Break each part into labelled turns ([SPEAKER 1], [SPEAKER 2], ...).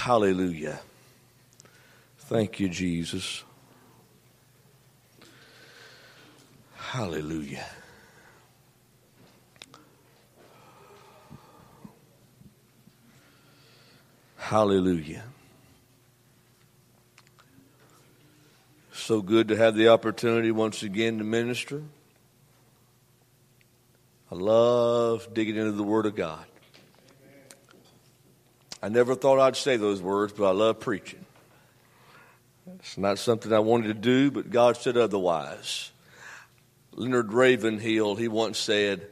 [SPEAKER 1] Hallelujah. Thank you, Jesus. Hallelujah. Hallelujah. So good to have the opportunity once again to minister. I love digging into the Word of God. I never thought I'd say those words, but I love preaching. It's not something I wanted to do, but God said otherwise. Leonard Ravenhill, he once said,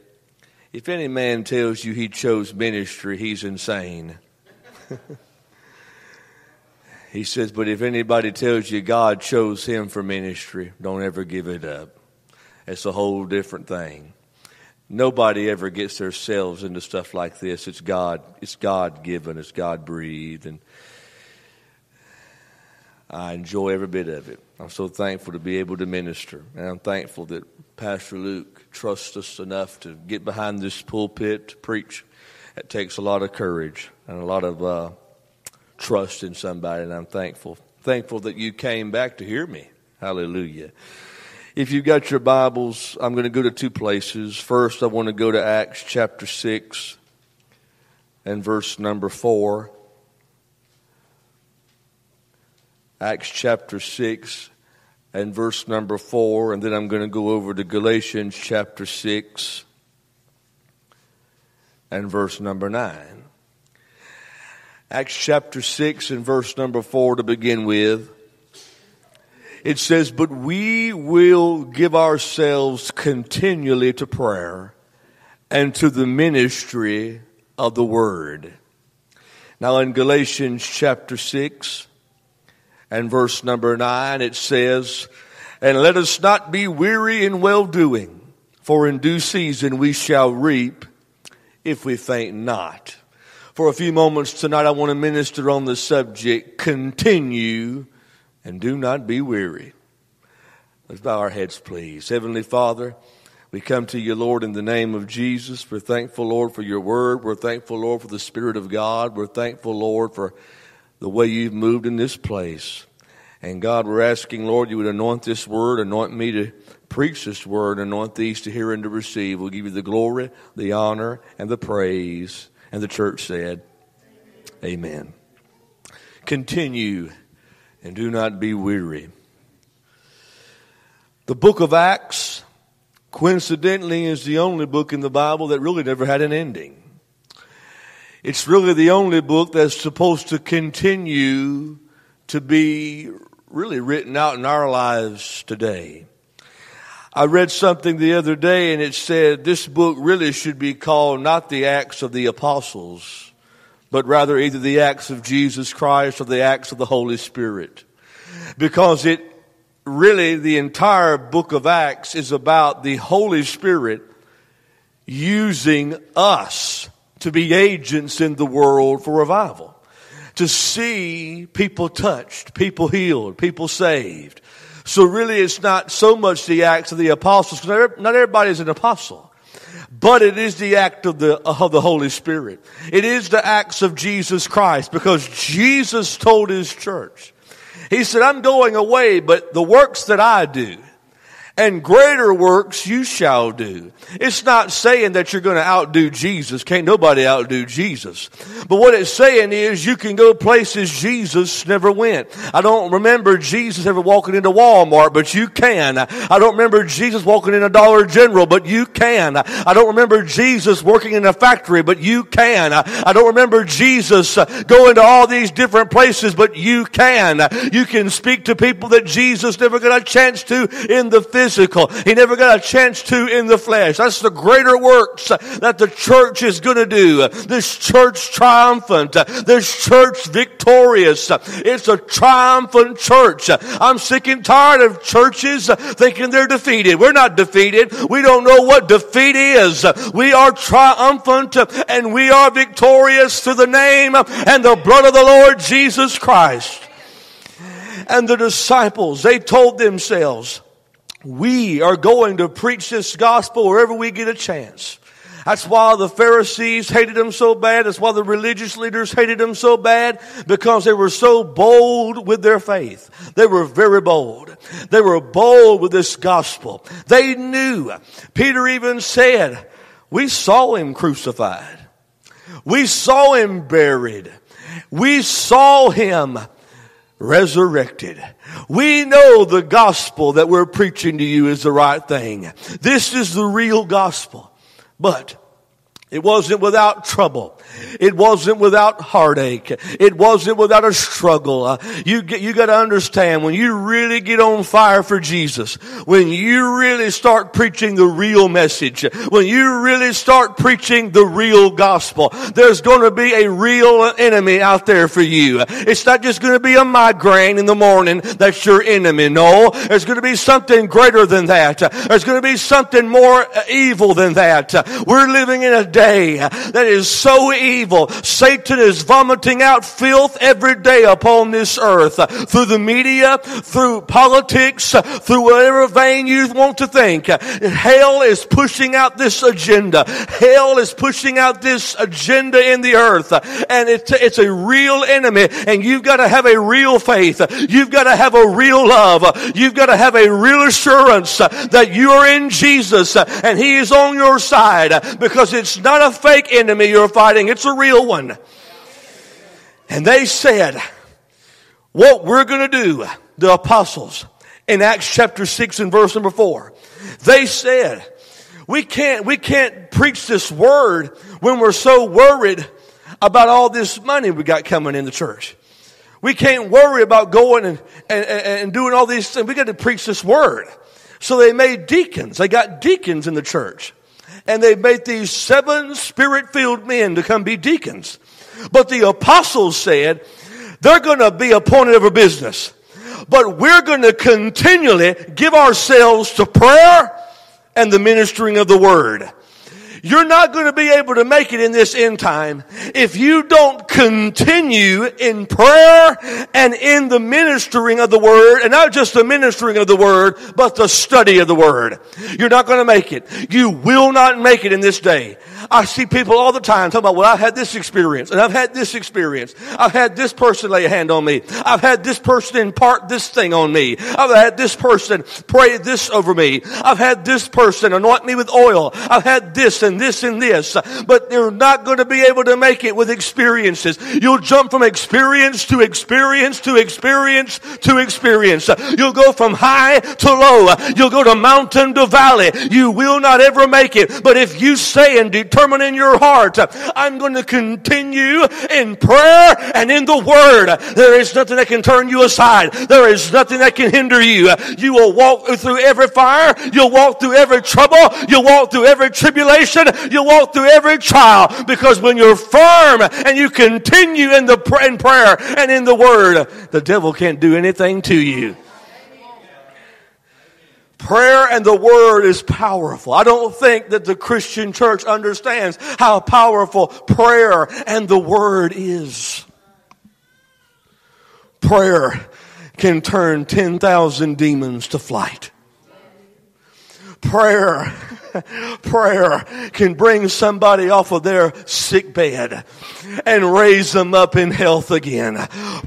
[SPEAKER 1] If any man tells you he chose ministry, he's insane. he says, But if anybody tells you God chose him for ministry, don't ever give it up. It's a whole different thing. Nobody ever gets themselves into stuff like this. It's God. It's God given. It's God breathed, and I enjoy every bit of it. I'm so thankful to be able to minister, and I'm thankful that Pastor Luke trusts us enough to get behind this pulpit to preach. It takes a lot of courage and a lot of uh, trust in somebody, and I'm thankful. Thankful that you came back to hear me. Hallelujah. If you've got your Bibles, I'm going to go to two places. First, I want to go to Acts chapter 6 and verse number 4. Acts chapter 6 and verse number 4, and then I'm going to go over to Galatians chapter 6 and verse number 9. Acts chapter 6 and verse number 4 to begin with it says, But we will give ourselves continually to prayer and to the ministry of the word. Now in Galatians chapter 6 and verse number 9, it says, And let us not be weary in well doing, for in due season we shall reap if we faint not. For a few moments tonight, I want to minister on the subject, continue and do not be weary. Let's bow our heads, please. Heavenly Father, we come to you, Lord, in the name of Jesus. We're thankful, Lord, for your word. We're thankful, Lord, for the Spirit of God. We're thankful, Lord, for the way you've moved in this place. And God, we're asking, Lord, you would anoint this word, anoint me to preach this word, anoint these to hear and to receive. We'll give you the glory, the honor, and the praise. And the church said, Amen. Continue and do not be weary. The book of Acts, coincidentally, is the only book in the Bible that really never had an ending. It's really the only book that's supposed to continue to be really written out in our lives today. I read something the other day and it said this book really should be called not the Acts of the Apostles, but rather either the acts of Jesus Christ or the acts of the Holy Spirit. Because it really, the entire book of Acts is about the Holy Spirit using us to be agents in the world for revival. To see people touched, people healed, people saved. So really it's not so much the acts of the apostles, because not everybody is an apostle but it is the act of the, of the Holy Spirit. It is the acts of Jesus Christ because Jesus told his church, he said, I'm going away, but the works that I do, and greater works you shall do. It's not saying that you're going to outdo Jesus. Can't nobody outdo Jesus. But what it's saying is you can go places Jesus never went. I don't remember Jesus ever walking into Walmart, but you can. I don't remember Jesus walking in a Dollar General, but you can. I don't remember Jesus working in a factory, but you can. I don't remember Jesus uh, going to all these different places, but you can. You can speak to people that Jesus never got a chance to in the physical physical. He never got a chance to in the flesh. That's the greater works that the church is going to do. This church triumphant. This church victorious. It's a triumphant church. I'm sick and tired of churches thinking they're defeated. We're not defeated. We don't know what defeat is. We are triumphant and we are victorious through the name and the blood of the Lord Jesus Christ. And the disciples, they told themselves, we are going to preach this gospel wherever we get a chance. That's why the Pharisees hated him so bad. That's why the religious leaders hated him so bad because they were so bold with their faith. They were very bold. They were bold with this gospel. They knew. Peter even said, we saw him crucified. We saw him buried. We saw him resurrected. We know the gospel that we're preaching to you is the right thing. This is the real gospel. But it wasn't without trouble. It wasn't without heartache. It wasn't without a struggle. Uh, you you got to understand when you really get on fire for Jesus, when you really start preaching the real message, when you really start preaching the real gospel, there's going to be a real enemy out there for you. It's not just going to be a migraine in the morning that's your enemy. No, there's going to be something greater than that. There's going to be something more evil than that. We're living in a day that is so evil. Satan is vomiting out filth every day upon this earth through the media, through politics, through whatever vein you want to think. Hell is pushing out this agenda. Hell is pushing out this agenda in the earth. And it's, it's a real enemy. And you've got to have a real faith. You've got to have a real love. You've got to have a real assurance that you are in Jesus and He is on your side because it's not a fake enemy you're fighting. It's a real one. And they said, what we're going to do, the apostles, in Acts chapter 6 and verse number 4, they said, we can't, we can't preach this word when we're so worried about all this money we got coming in the church. We can't worry about going and, and, and doing all these things. We got to preach this word. So they made deacons. They got deacons in the church and they made these seven spirit filled men to come be deacons. But the apostles said, they're going to be appointed over business. But we're going to continually give ourselves to prayer and the ministering of the word. You're not going to be able to make it in this end time if you don't continue in prayer and in the ministering of the word, and not just the ministering of the word, but the study of the word. You're not going to make it. You will not make it in this day. I see people all the time talking about, well, I've had this experience and I've had this experience. I've had this person lay a hand on me. I've had this person impart this thing on me. I've had this person pray this over me. I've had this person anoint me with oil. I've had this and this and this. But they're not going to be able to make it with experiences. You'll jump from experience to experience to experience to experience. You'll go from high to low. You'll go to mountain to valley. You will not ever make it. But if you say and determine in your heart, I'm going to continue in prayer and in the word. There is nothing that can turn you aside. There is nothing that can hinder you. You will walk through every fire. You'll walk through every trouble. You'll walk through every tribulation. You'll walk through every trial because when you're firm and you continue in the in prayer and in the word, the devil can't do anything to you. Prayer and the Word is powerful. I don't think that the Christian church understands how powerful prayer and the Word is. Prayer can turn 10,000 demons to flight. Prayer prayer can bring somebody off of their sick bed and raise them up in health again.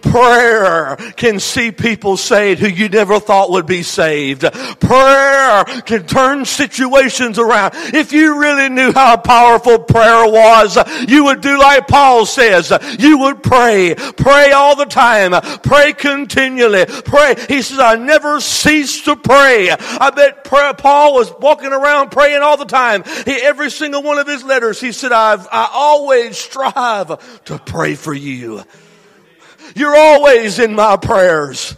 [SPEAKER 1] Prayer can see people saved who you never thought would be saved. Prayer can turn situations around. If you really knew how powerful prayer was, you would do like Paul says. You would pray. Pray all the time. Pray continually. Pray. He says, I never cease to pray. I bet Paul was walking around praying all the time. He, every single one of his letters, he said, I've, I always strive to pray for you. You're always in my prayers.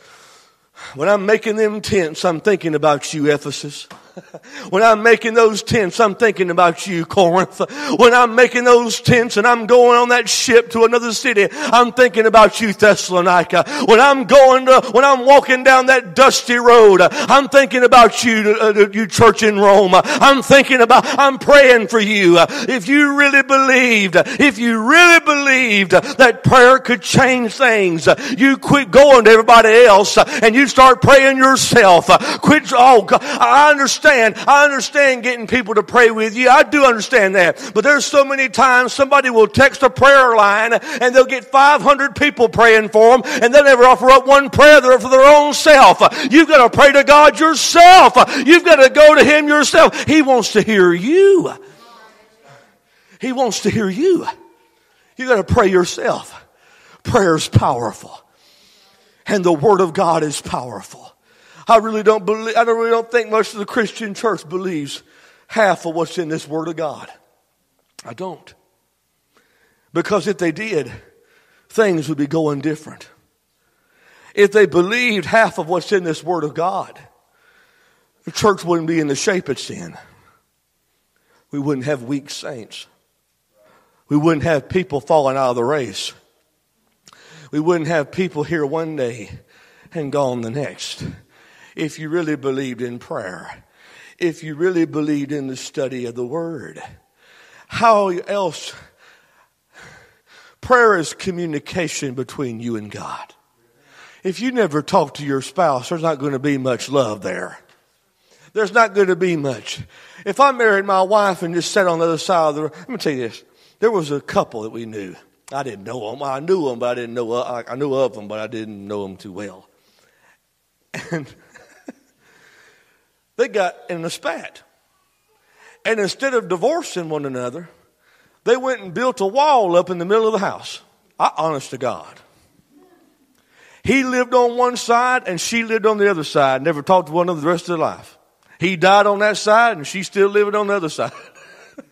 [SPEAKER 1] When I'm making them tents, I'm thinking about you, Ephesus. when I'm making those tents, I'm thinking about you, Corinth. When I'm making those tents and I'm going on that ship to another city, I'm thinking about you, Thessalonica. When I'm going to, when I'm walking down that dusty road, I'm thinking about you, uh, you church in Rome. I'm thinking about, I'm praying for you. If you really believed, if you really believed that prayer could change things, you quit going to everybody else and you start praying yourself. Quit, oh, I understand understand. I understand getting people to pray with you. I do understand that. But there's so many times somebody will text a prayer line and they'll get 500 people praying for them and they'll never offer up one prayer for their own self. You've got to pray to God yourself. You've got to go to Him yourself. He wants to hear you. He wants to hear you. You've got to pray yourself. Prayer is powerful. And the Word of God is powerful. I really don't believe, I don't really don't think most of the Christian church believes half of what's in this Word of God. I don't. Because if they did, things would be going different. If they believed half of what's in this Word of God, the church wouldn't be in the shape it's in. We wouldn't have weak saints. We wouldn't have people falling out of the race. We wouldn't have people here one day and gone the next if you really believed in prayer, if you really believed in the study of the Word. How else? Prayer is communication between you and God. If you never talk to your spouse, there's not going to be much love there. There's not going to be much. If I married my wife and just sat on the other side of the room, let me tell you this. There was a couple that we knew. I didn't know them. I knew them, but I didn't know. I knew of them, but I didn't know them too well. And they got in a spat. And instead of divorcing one another, they went and built a wall up in the middle of the house. I, honest to God. He lived on one side and she lived on the other side, never talked to one another the rest of their life. He died on that side and she's still living on the other side.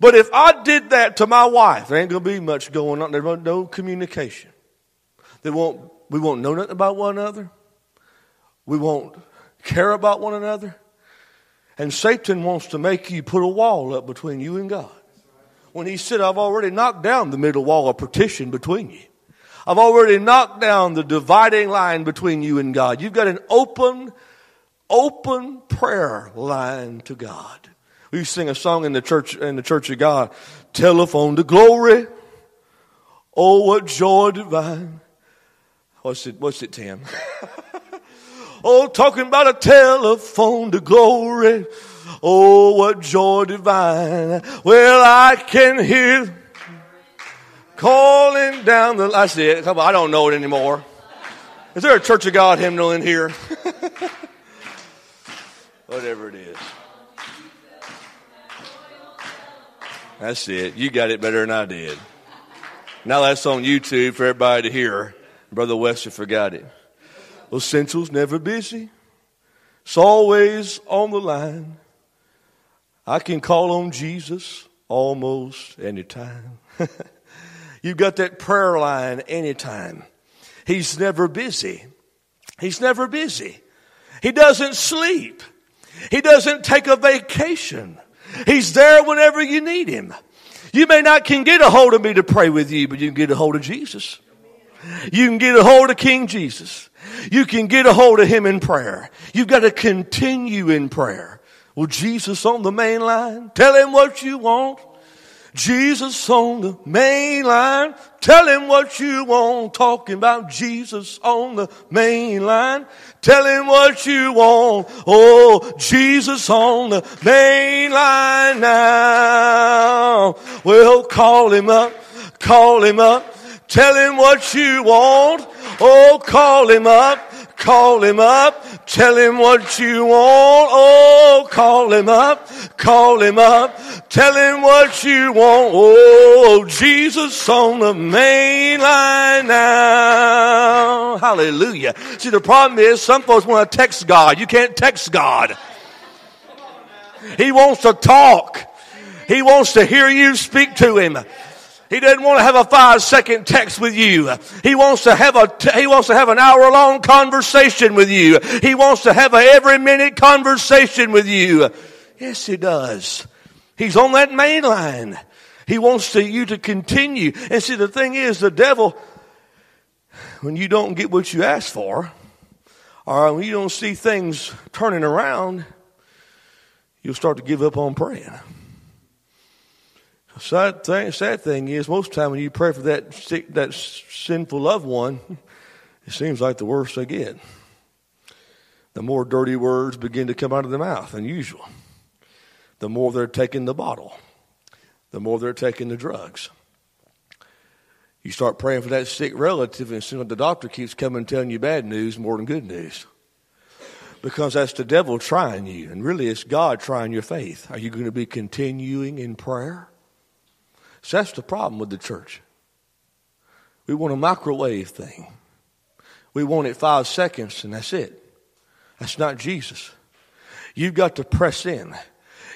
[SPEAKER 1] but if I did that to my wife, there ain't to be much going on. There's no communication. They won't, we won't know nothing about one another. We won't care about one another. And Satan wants to make you put a wall up between you and God. When he said, I've already knocked down the middle wall of partition between you. I've already knocked down the dividing line between you and God. You've got an open, open prayer line to God. We sing a song in the church, in the church of God. Telephone to glory. Oh, what joy divine. What's it, what's it, Tim? Oh, talking about a telephone to glory. Oh, what joy divine. Well, I can hear calling down the, I see it. I don't know it anymore. Is there a Church of God hymnal in here? Whatever it is. That's it. You got it better than I did. Now that's on YouTube for everybody to hear. Brother Wester forgot it. Well, Central's never busy. It's always on the line. I can call on Jesus almost anytime. You've got that prayer line anytime. He's never busy. He's never busy. He doesn't sleep. He doesn't take a vacation. He's there whenever you need him. You may not can get a hold of me to pray with you, but you can get a hold of Jesus. You can get a hold of King Jesus. You can get a hold of him in prayer. You've got to continue in prayer. Well, Jesus on the main line, tell him what you want. Jesus on the main line, tell him what you want. Talking about Jesus on the main line, tell him what you want. Oh, Jesus on the main line now. Well, call him up, call him up, tell him what you want. Oh, call him up. Call him up. Tell him what you want. Oh, call him up. Call him up. Tell him what you want. Oh, Jesus on the main line now. Hallelujah. See, the problem is some folks want to text God. You can't text God. He wants to talk. He wants to hear you speak to him. He doesn't want to have a five second text with you. He wants to have a, he wants to have an hour long conversation with you. He wants to have a every minute conversation with you. Yes, he does. He's on that main line. He wants to, you to continue. And see, the thing is, the devil, when you don't get what you ask for, or when you don't see things turning around, you'll start to give up on praying. Sad thing, sad thing is, most of the time when you pray for that that sinful loved one, it seems like the worse they get. the more dirty words begin to come out of the mouth than usual. The more they're taking the bottle, the more they're taking the drugs. You start praying for that sick relative, and soon the doctor keeps coming telling you bad news more than good news. Because that's the devil trying you, and really it's God trying your faith. Are you going to be continuing in prayer? So that's the problem with the church. We want a microwave thing. We want it five seconds, and that's it. That's not Jesus. You've got to press in.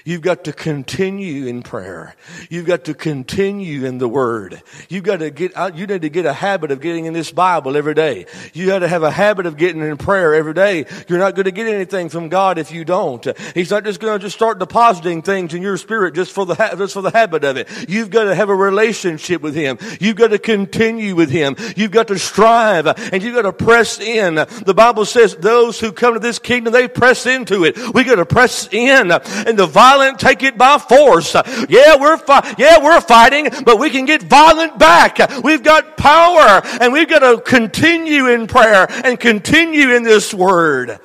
[SPEAKER 1] You've got to continue in prayer. You've got to continue in the Word. You've got to get out, you need to get a habit of getting in this Bible every day. You got to have a habit of getting in prayer every day. You're not going to get anything from God if you don't. He's not just going to just start depositing things in your spirit just for the, just for the habit of it. You've got to have a relationship with Him. You've got to continue with Him. You've got to strive and you've got to press in. The Bible says those who come to this kingdom, they press into it. We got to press in and the violence violent, take it by force. Yeah, we're fi- yeah, we're fighting, but we can get violent back. We've got power and we've got to continue in prayer and continue in this word.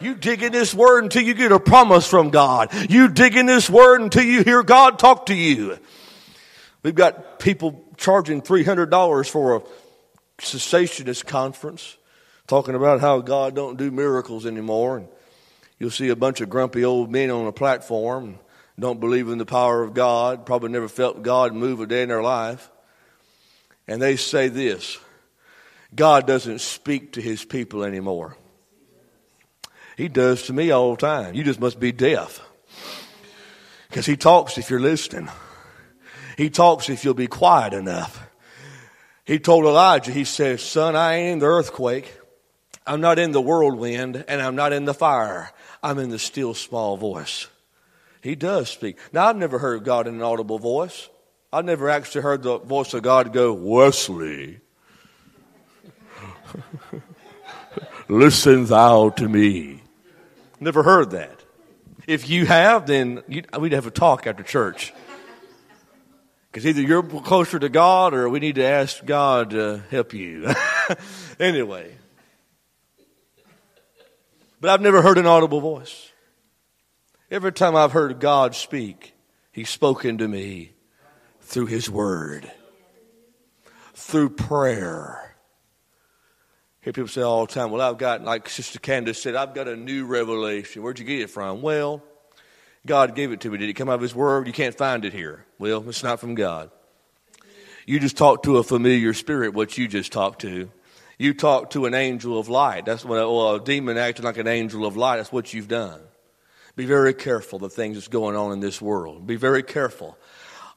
[SPEAKER 1] You dig in this word until you get a promise from God. You dig in this word until you hear God talk to you. We've got people charging $300 for a cessationist conference, talking about how God don't do miracles anymore. And You'll see a bunch of grumpy old men on a platform, don't believe in the power of God, probably never felt God move a day in their life. And they say this God doesn't speak to his people anymore. He does to me all the time. You just must be deaf. Because he talks if you're listening. He talks if you'll be quiet enough. He told Elijah, he says, Son, I ain't in the earthquake. I'm not in the whirlwind and I'm not in the fire. I'm in the still small voice. He does speak. Now, I've never heard God in an audible voice. I've never actually heard the voice of God go, Wesley, listen thou to me. Never heard that. If you have, then we'd have a talk after church. Because either you're closer to God or we need to ask God to help you. anyway. But I've never heard an audible voice. Every time I've heard God speak, He's spoken to me through His Word, through prayer. Hear people say all the time, well, I've got, like Sister Candace said, I've got a new revelation. Where'd you get it from? Well, God gave it to me. Did it come out of His Word? You can't find it here. Well, it's not from God. You just talked to a familiar spirit, what you just talked to. You talk to an angel of light. That's what well, a demon acting like an angel of light. That's what you've done. Be very careful the things that's going on in this world. Be very careful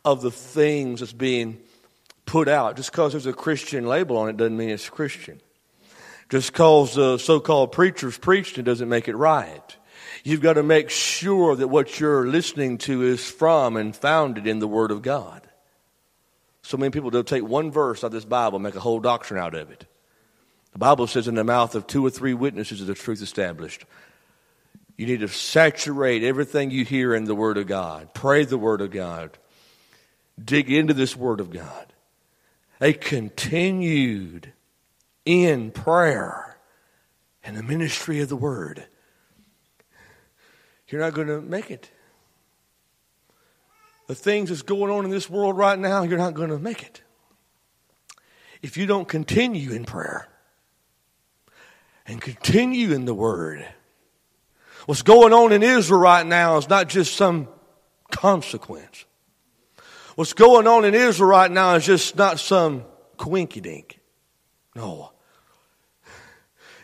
[SPEAKER 1] of the things that's being put out. Just because there's a Christian label on it doesn't mean it's Christian. Just because the so-called preachers preached it doesn't make it right. You've got to make sure that what you're listening to is from and founded in the Word of God. So many people, they'll take one verse out of this Bible and make a whole doctrine out of it. The Bible says, in the mouth of two or three witnesses is the truth established. You need to saturate everything you hear in the Word of God. Pray the Word of God. Dig into this Word of God. They continued in prayer and the ministry of the Word. You're not going to make it. The things that's going on in this world right now, you're not going to make it. If you don't continue in prayer, and continue in the Word. What's going on in Israel right now is not just some consequence. What's going on in Israel right now is just not some quinky dink. No.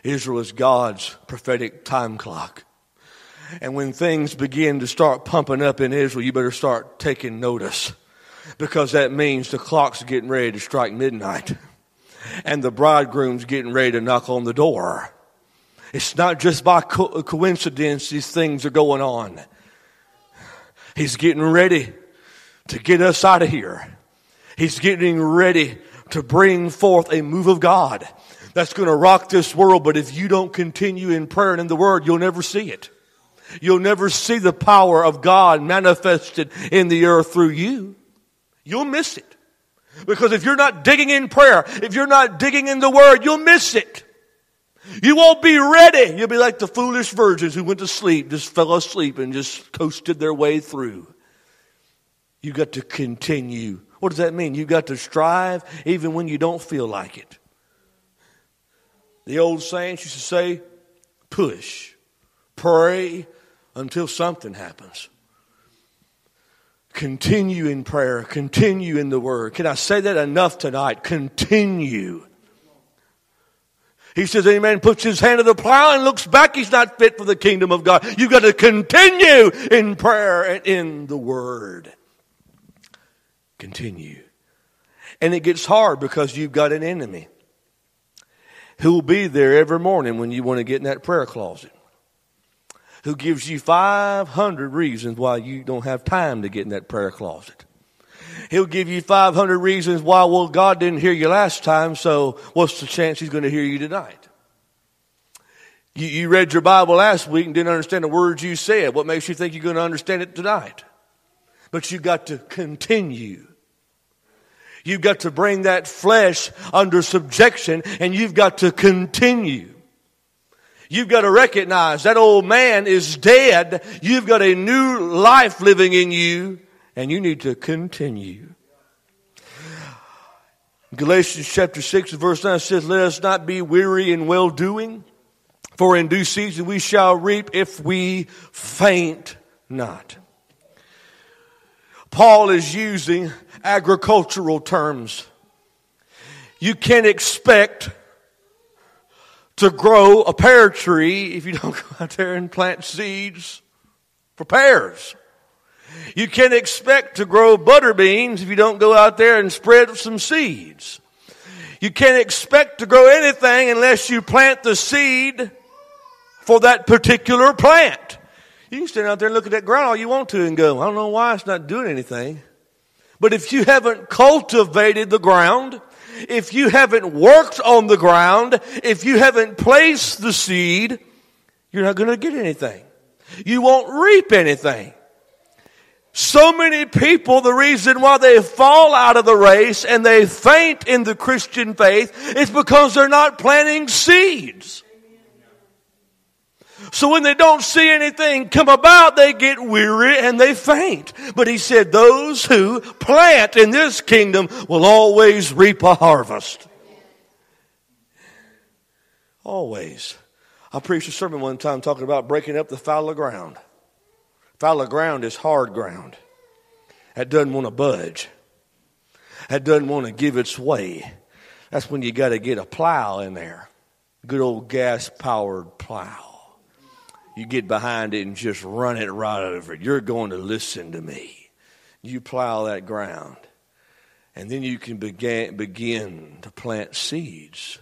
[SPEAKER 1] Israel is God's prophetic time clock. And when things begin to start pumping up in Israel, you better start taking notice because that means the clock's getting ready to strike midnight and the bridegroom's getting ready to knock on the door. It's not just by co- coincidence these things are going on. He's getting ready to get us out of here. He's getting ready to bring forth a move of God that's going to rock this world. But if you don't continue in prayer and in the Word, you'll never see it. You'll never see the power of God manifested in the earth through you. You'll miss it. Because if you're not digging in prayer, if you're not digging in the Word, you'll miss it. You won't be ready. You'll be like the foolish virgins who went to sleep, just fell asleep and just coasted their way through. You got to continue. What does that mean? You got to strive even when you don't feel like it. The old saints used to say, push, pray until something happens. Continue in prayer, continue in the word. Can I say that enough tonight? Continue. He says, Any man puts his hand to the plow and looks back, he's not fit for the kingdom of God. You've got to continue in prayer and in the word. Continue. And it gets hard because you've got an enemy who will be there every morning when you want to get in that prayer closet, who gives you 500 reasons why you don't have time to get in that prayer closet. He'll give you 500 reasons why, well, God didn't hear you last time, so what's the chance He's going to hear you tonight? You, you read your Bible last week and didn't understand the words you said. What makes you think you're going to understand it tonight? But you got to continue. You've got to bring that flesh under subjection and you've got to continue. You've got to recognize that old man is dead. You've got a new life living in you and you need to continue. Galatians chapter 6 verse 9 says, Let us not be weary in well doing, for in due season we shall reap if we faint not. Paul is using agricultural terms. You can't expect to grow a pear tree if you don't go out there and plant seeds for pears. You can't expect to grow butter beans if you don't go out there and spread some seeds. You can't expect to grow anything unless you plant the seed for that particular plant. You can stand out there and look at that ground all you want to and go, I don't know why it's not doing anything. But if you haven't cultivated the ground, if you haven't worked on the ground, if you haven't placed the seed, you're not going to get anything. You won't reap anything. So many people, the reason why they fall out of the race and they faint in the Christian faith is because they're not planting seeds. So when they don't see anything come about, they get weary and they faint. But he said, those who plant in this kingdom will always reap a harvest. Always. I preached a sermon one time talking about breaking up the fallow ground. Fallow ground is hard ground. That doesn't want to budge. That doesn't want to give its way. That's when you got to get a plow in there. Good old gas powered plow. You get behind it and just run it right over it. You're going to listen to me. You plow that ground. And then you can begin, begin to plant seeds.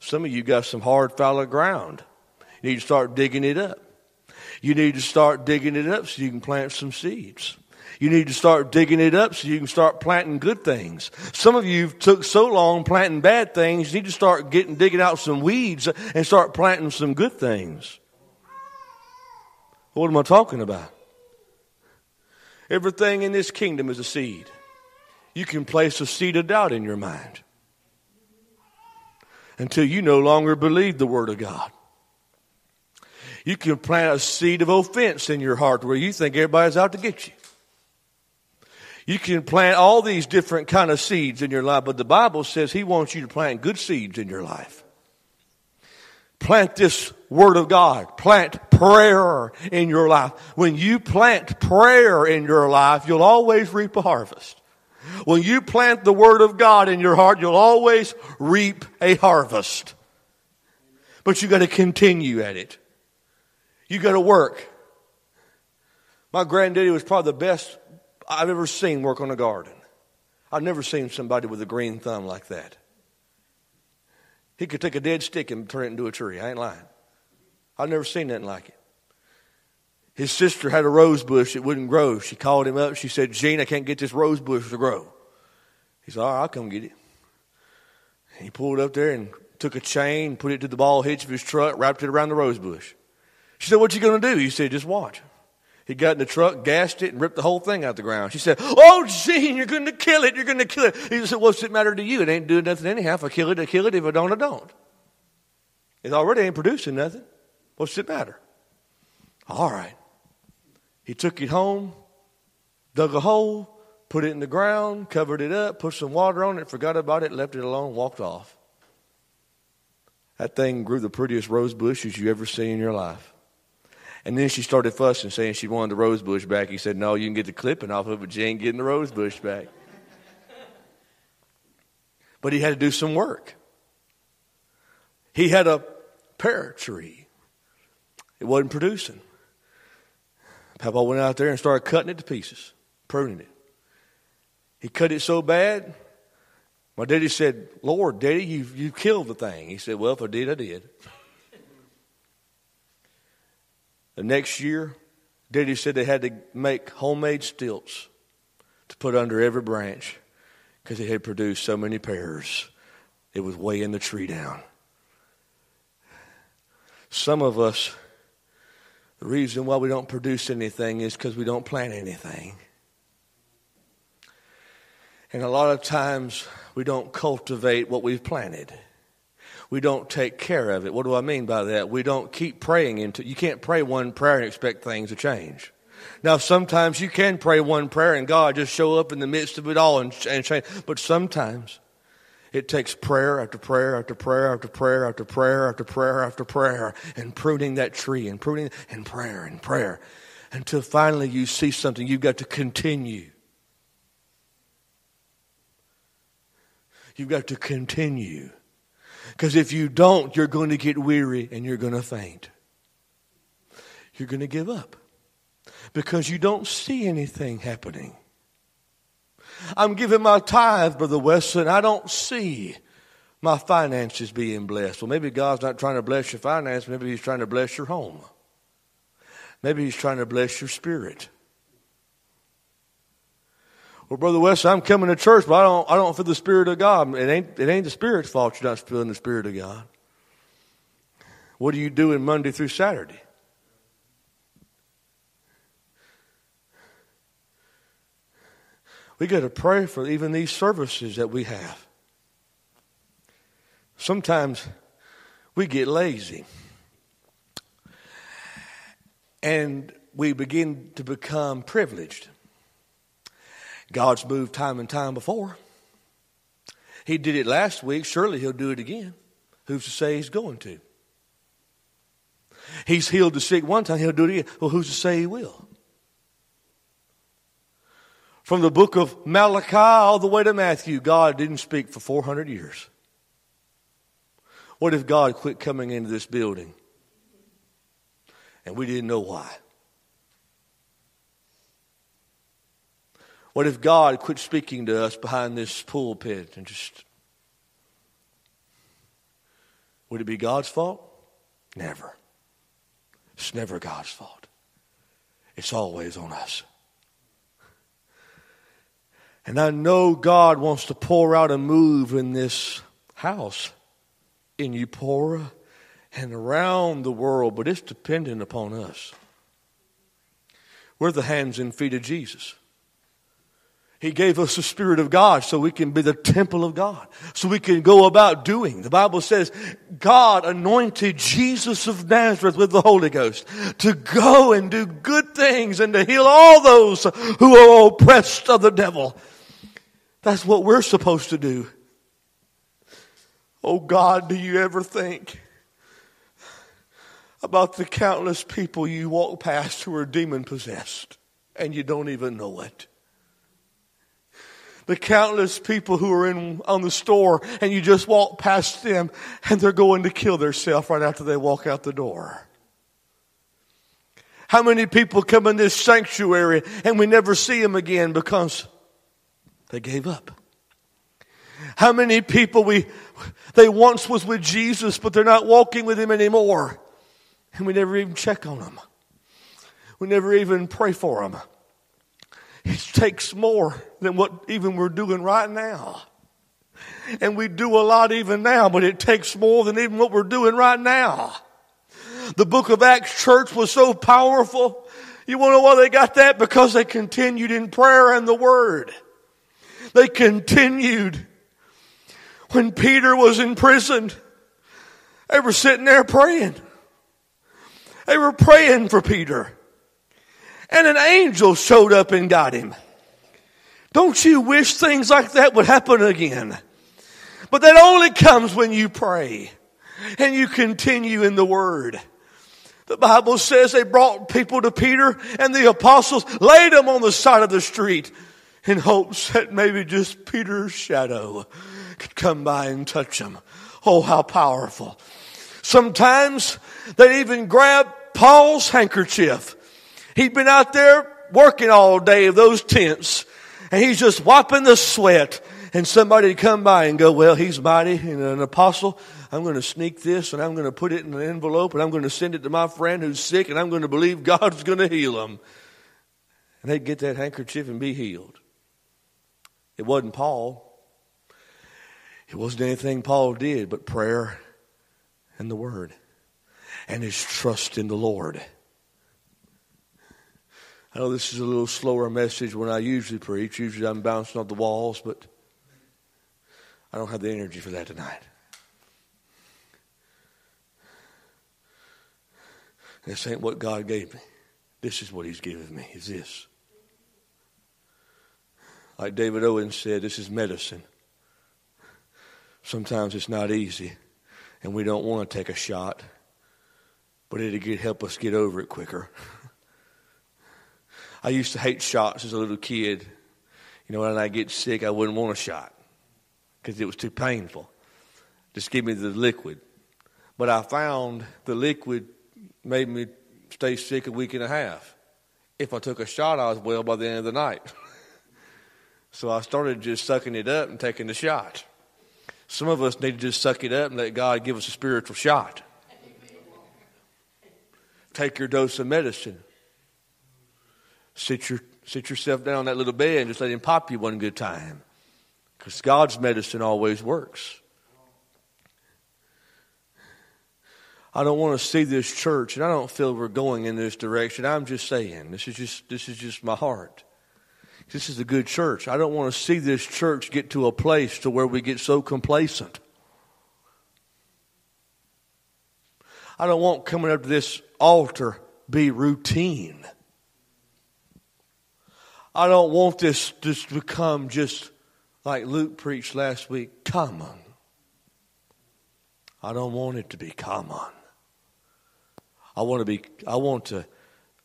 [SPEAKER 1] Some of you got some hard, fallow ground. You need to start digging it up. You need to start digging it up so you can plant some seeds. You need to start digging it up so you can start planting good things. Some of you took so long planting bad things, you need to start getting digging out some weeds and start planting some good things. What am I talking about? Everything in this kingdom is a seed. You can place a seed of doubt in your mind until you no longer believe the Word of God. You can plant a seed of offense in your heart where you think everybody's out to get you. You can plant all these different kind of seeds in your life, but the Bible says He wants you to plant good seeds in your life. Plant this Word of God. Plant prayer in your life. When you plant prayer in your life, you'll always reap a harvest. When you plant the Word of God in your heart, you'll always reap a harvest. But you gotta continue at it. You go to work. My granddaddy was probably the best I've ever seen work on a garden. I've never seen somebody with a green thumb like that. He could take a dead stick and turn it into a tree. I ain't lying. I've never seen nothing like it. His sister had a rose bush that wouldn't grow. She called him up. She said, Gene, I can't get this rose bush to grow. He said, All right, I'll come get it. He pulled up there and took a chain, put it to the ball hitch of his truck, wrapped it around the rose bush. She said, What you going to do? He said, Just watch. He got in the truck, gassed it, and ripped the whole thing out the ground. She said, Oh, Gene, you're going to kill it. You're going to kill it. He said, What's it matter to you? It ain't doing nothing anyhow. If I kill it, I kill it. If I don't, I don't. It already ain't producing nothing. What's it matter? All right. He took it home, dug a hole, put it in the ground, covered it up, put some water on it, forgot about it, left it alone, walked off. That thing grew the prettiest rose bushes you ever see in your life. And then she started fussing, saying she wanted the rose bush back. He said, No, you can get the clipping off of it, but you ain't getting the rose bush back. but he had to do some work. He had a pear tree, it wasn't producing. Papa went out there and started cutting it to pieces, pruning it. He cut it so bad, my daddy said, Lord, Daddy, you you killed the thing. He said, Well, if I did, I did. The next year, Daddy said they had to make homemade stilts to put under every branch because it had produced so many pears. It was weighing the tree down. Some of us, the reason why we don't produce anything is because we don't plant anything. And a lot of times we don't cultivate what we've planted. We don't take care of it. What do I mean by that? We don't keep praying into you can't pray one prayer and expect things to change. Now sometimes you can pray one prayer and God just show up in the midst of it all and, and change. But sometimes it takes prayer after prayer after prayer after prayer after prayer after prayer after prayer and pruning that tree and pruning and prayer and prayer until finally you see something you've got to continue. You've got to continue. Because if you don't, you're going to get weary and you're going to faint. You're going to give up because you don't see anything happening. I'm giving my tithe, Brother Weston. I don't see my finances being blessed. Well, maybe God's not trying to bless your finances. Maybe He's trying to bless your home. Maybe He's trying to bless your spirit. Well, Brother Wes, I'm coming to church, but I don't, I don't feel the Spirit of God. It ain't, it ain't the Spirit's fault you're not feeling the Spirit of God. What are you doing Monday through Saturday? We got to pray for even these services that we have. Sometimes we get lazy. And we begin to become privileged. God's moved time and time before. He did it last week. Surely he'll do it again. Who's to say he's going to? He's healed the sick one time. He'll do it again. Well, who's to say he will? From the book of Malachi all the way to Matthew, God didn't speak for 400 years. What if God quit coming into this building and we didn't know why? What if God quit speaking to us behind this pulpit and just. Would it be God's fault? Never. It's never God's fault. It's always on us. And I know God wants to pour out a move in this house, in Eupora, and around the world, but it's dependent upon us. We're the hands and feet of Jesus. He gave us the Spirit of God so we can be the temple of God, so we can go about doing. The Bible says God anointed Jesus of Nazareth with the Holy Ghost to go and do good things and to heal all those who are oppressed of the devil. That's what we're supposed to do. Oh God, do you ever think about the countless people you walk past who are demon possessed and you don't even know it? The countless people who are in on the store and you just walk past them and they're going to kill themselves right after they walk out the door. How many people come in this sanctuary and we never see them again because they gave up? How many people we they once was with Jesus but they're not walking with him anymore and we never even check on them. We never even pray for them. It takes more than what even we're doing right now. And we do a lot even now, but it takes more than even what we're doing right now. The book of Acts church was so powerful. You want to know why they got that? Because they continued in prayer and the word. They continued. When Peter was in prison, They were sitting there praying. They were praying for Peter. And an angel showed up and got him. Don't you wish things like that would happen again? But that only comes when you pray and you continue in the Word. The Bible says they brought people to Peter and the apostles laid them on the side of the street in hopes that maybe just Peter's shadow could come by and touch them. Oh, how powerful. Sometimes they even grabbed Paul's handkerchief. He'd been out there working all day of those tents and he's just wiping the sweat and somebody would come by and go, well, he's mighty and an apostle. I'm going to sneak this and I'm going to put it in an envelope and I'm going to send it to my friend who's sick and I'm going to believe God's going to heal him. And they'd get that handkerchief and be healed. It wasn't Paul. It wasn't anything Paul did but prayer and the Word and his trust in the Lord. Know this is a little slower message when I usually preach. Usually I'm bouncing off the walls, but I don't have the energy for that tonight. This ain't what God gave me. This is what He's given me, is this. Like David Owen said, this is medicine. Sometimes it's not easy, and we don't want to take a shot, but it'll help us get over it quicker. I used to hate shots as a little kid. You know, when I get sick, I wouldn't want a shot because it was too painful. Just give me the liquid. But I found the liquid made me stay sick a week and a half. If I took a shot, I was well by the end of the night. so I started just sucking it up and taking the shot. Some of us need to just suck it up and let God give us a spiritual shot. Take your dose of medicine. Sit, your, sit yourself down on that little bed and just let Him pop you one good time. Because God's medicine always works. I don't want to see this church, and I don't feel we're going in this direction. I'm just saying, this is just this is just my heart. This is a good church. I don't want to see this church get to a place to where we get so complacent. I don't want coming up to this altar be routine. I don't want this to become just like Luke preached last week, common. I don't want it to be common. I want to be I want to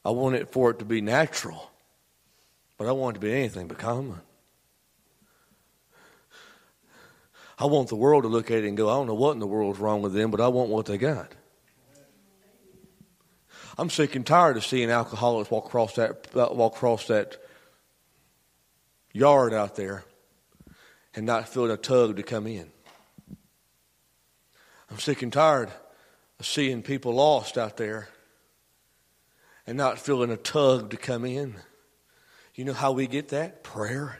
[SPEAKER 1] I want it for it to be natural. But I want it to be anything but common. I want the world to look at it and go, I don't know what in the world's wrong with them, but I want what they got. I'm sick and tired of seeing alcoholics walk across that walk across that yard out there and not feeling a tug to come in. I'm sick and tired of seeing people lost out there and not feeling a tug to come in. You know how we get that? Prayer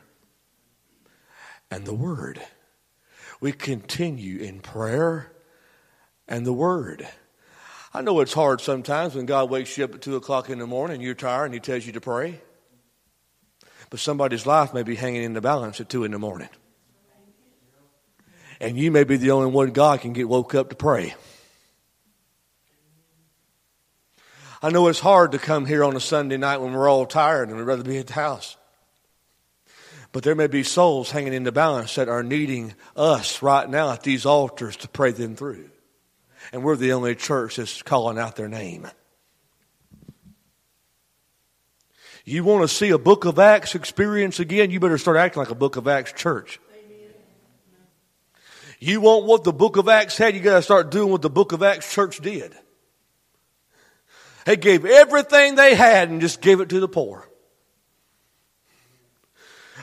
[SPEAKER 1] and the Word. We continue in prayer and the Word. I know it's hard sometimes when God wakes you up at 2 o'clock in the morning you're tired and He tells you to pray. But somebody's life may be hanging in the balance at 2 in the morning. And you may be the only one God can get woke up to pray. I know it's hard to come here on a Sunday night when we're all tired and we'd rather be at the house. But there may be souls hanging in the balance that are needing us right now at these altars to pray them through. And we're the only church that's calling out their name. You want to see a book of Acts experience again, you better start acting like a book of Acts church. You want what the book of Acts had, you got to start doing what the book of Acts church did. They gave everything they had and just gave it to the poor.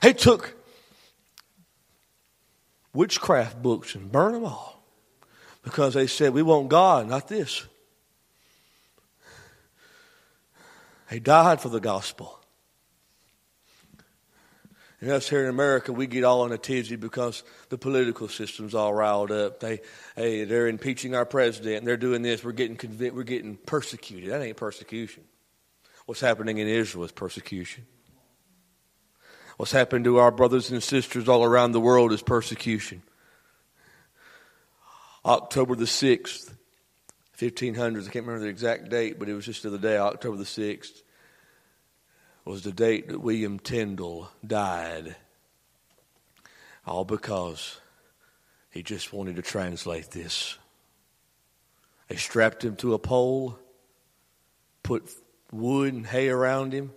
[SPEAKER 1] They took witchcraft books and burned them all because they said, We want God, not this. He died for the gospel. And us here in America, we get all in a tizzy because the political system's all riled up. They, hey, they're impeaching our president. They're doing this. We're getting convict, We're getting persecuted. That ain't persecution. What's happening in Israel is persecution. What's happened to our brothers and sisters all around the world is persecution. October the 6th, 1500s. I can't remember the exact date, but it was just the other day, October the 6th, was the date that William Tyndale died. All because he just wanted to translate this. They strapped him to a pole, put wood and hay around him,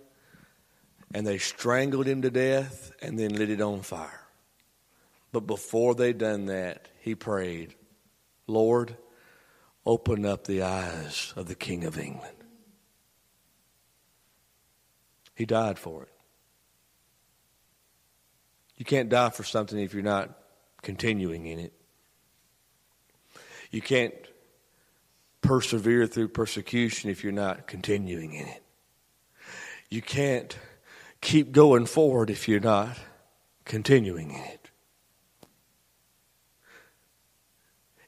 [SPEAKER 1] and they strangled him to death and then lit it on fire. But before they done that, he prayed, Lord, open up the eyes of the King of England. He died for it. You can't die for something if you're not continuing in it. You can't persevere through persecution if you're not continuing in it. You can't keep going forward if you're not continuing in it.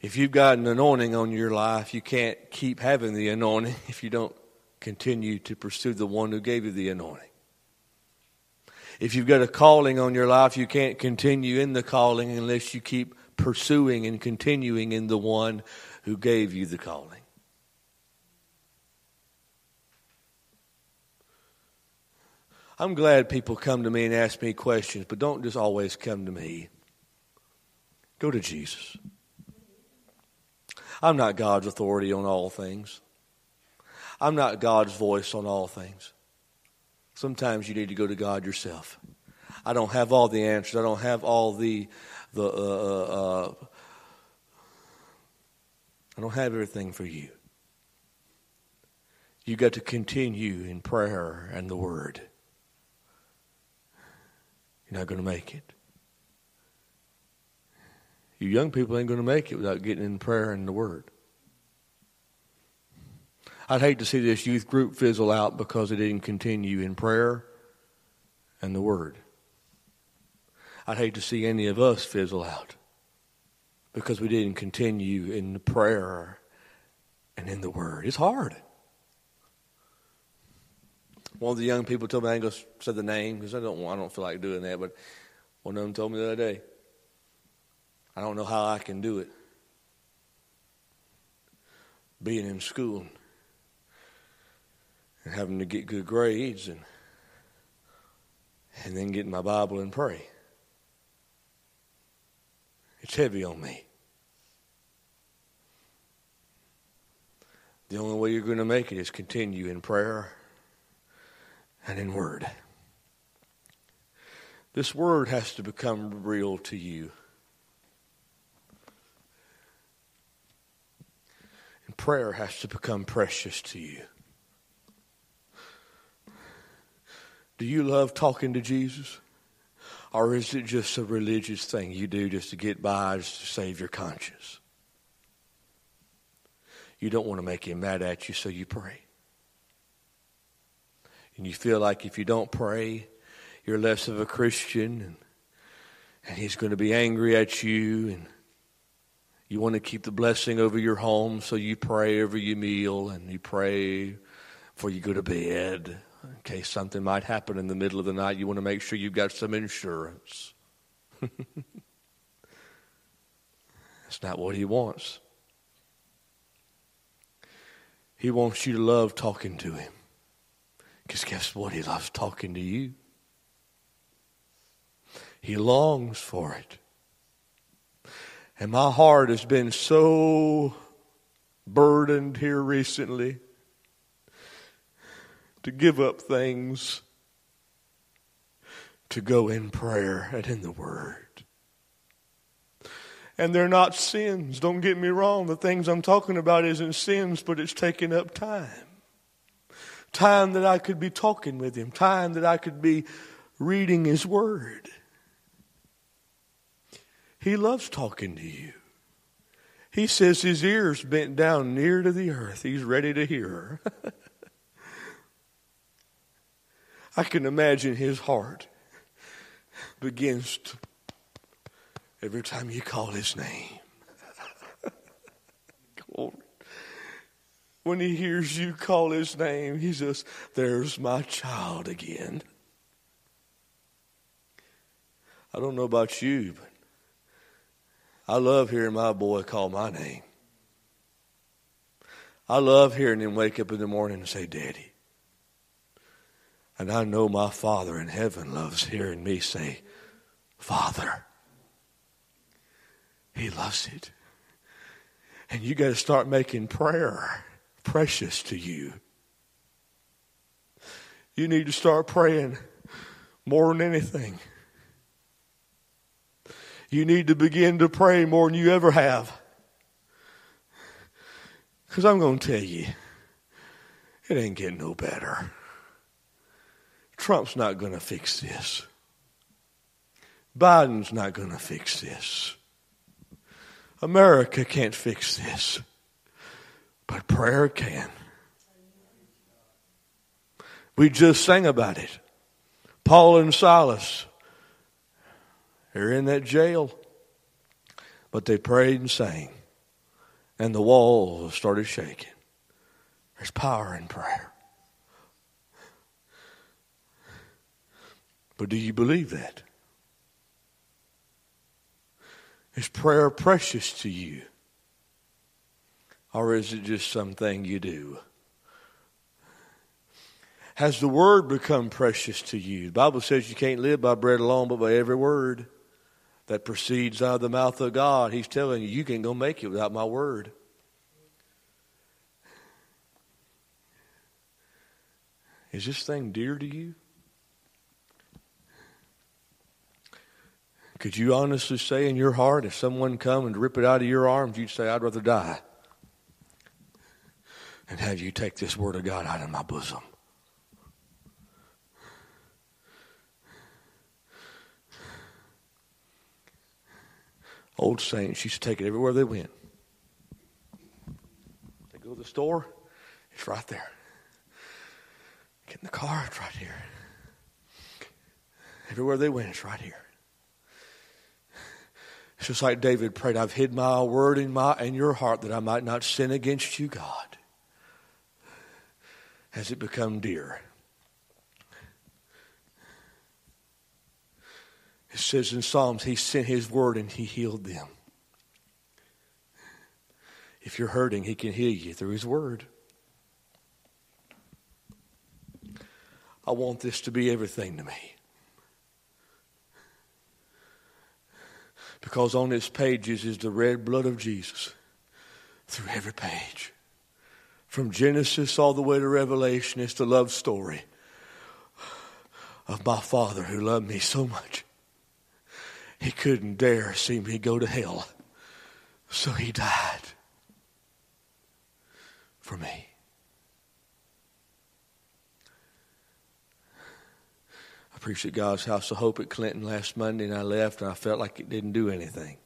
[SPEAKER 1] If you've got an anointing on your life, you can't keep having the anointing if you don't continue to pursue the one who gave you the anointing. If you've got a calling on your life, you can't continue in the calling unless you keep pursuing and continuing in the one who gave you the calling. I'm glad people come to me and ask me questions, but don't just always come to me. Go to Jesus. I'm not God's authority on all things. I'm not God's voice on all things. Sometimes you need to go to God yourself. I don't have all the answers. I don't have all the the. Uh, uh, uh I don't have everything for you. You got to continue in prayer and the Word. You're not going to make it. You young people ain't going to make it without getting in prayer and the Word. I'd hate to see this youth group fizzle out because it didn't continue in prayer and the Word. I'd hate to see any of us fizzle out because we didn't continue in the prayer and in the Word. It's hard. One of the young people told me I ain't gonna say the name because I don't I don't feel like doing that, but one of them told me the other day, I don't know how I can do it. Being in school and having to get good grades and and then getting my Bible and pray. It's heavy on me. The only way you're going to make it is continue in prayer and in word. This word has to become real to you. Prayer has to become precious to you. Do you love talking to Jesus? Or is it just a religious thing you do just to get by, just to save your conscience? You don't want to make him mad at you, so you pray and you feel like if you don't pray, you're less of a Christian and, and he's going to be angry at you and you want to keep the blessing over your home, so you pray over your meal and you pray before you go to bed in case something might happen in the middle of the night. You want to make sure you've got some insurance. That's not what he wants. He wants you to love talking to him. Because guess what? He loves talking to you. He longs for it. And my heart has been so burdened here recently to give up things to go in prayer and in the Word. And they're not sins. Don't get me wrong. The things I'm talking about isn't sins, but it's taking up time time that I could be talking with Him, time that I could be reading His Word. He loves talking to you. He says his ears bent down near to the earth. He's ready to hear. I can imagine his heart begins to every time you call his name. when he hears you call his name, he says, There's my child again. I don't know about you, but I love hearing my boy call my name. I love hearing him wake up in the morning and say, Daddy. And I know my Father in heaven loves hearing me say, Father. He loves it. And you got to start making prayer precious to you. You need to start praying more than anything. You need to begin to pray more than you ever have. Because I'm going to tell you, it ain't getting no better. Trump's not going to fix this. Biden's not going to fix this. America can't fix this. But prayer can. We just sang about it. Paul and Silas, they're in that jail. But they prayed and sang, and the walls started shaking. There's power in prayer. But do you believe that? Is prayer precious to you? Or is it just something you do? Has the word become precious to you? The Bible says you can't live by bread alone, but by every word that proceeds out of the mouth of God. He's telling you, you can't go make it without my word. Is this thing dear to you? Could you honestly say in your heart, if someone come and rip it out of your arms, you'd say, I'd rather die and have you take this word of God out of my bosom? Old saints used to take it everywhere they went. They go to the store, it's right there. Get in the car, it's right here. Everywhere they went, it's right here. It's just like David prayed, I've hid my word in my in your heart that I might not sin against you, God. Has it become dear? It says in Psalms, He sent His word and He healed them. If you're hurting, He can heal you through His word. I want this to be everything to me. Because on its pages is the red blood of Jesus through every page. From Genesis all the way to Revelation, it's the love story of my Father who loved me so much. He couldn't dare see me go to hell. So he died for me. I preached at God's House of Hope at Clinton last Monday, and I left, and I felt like it didn't do anything.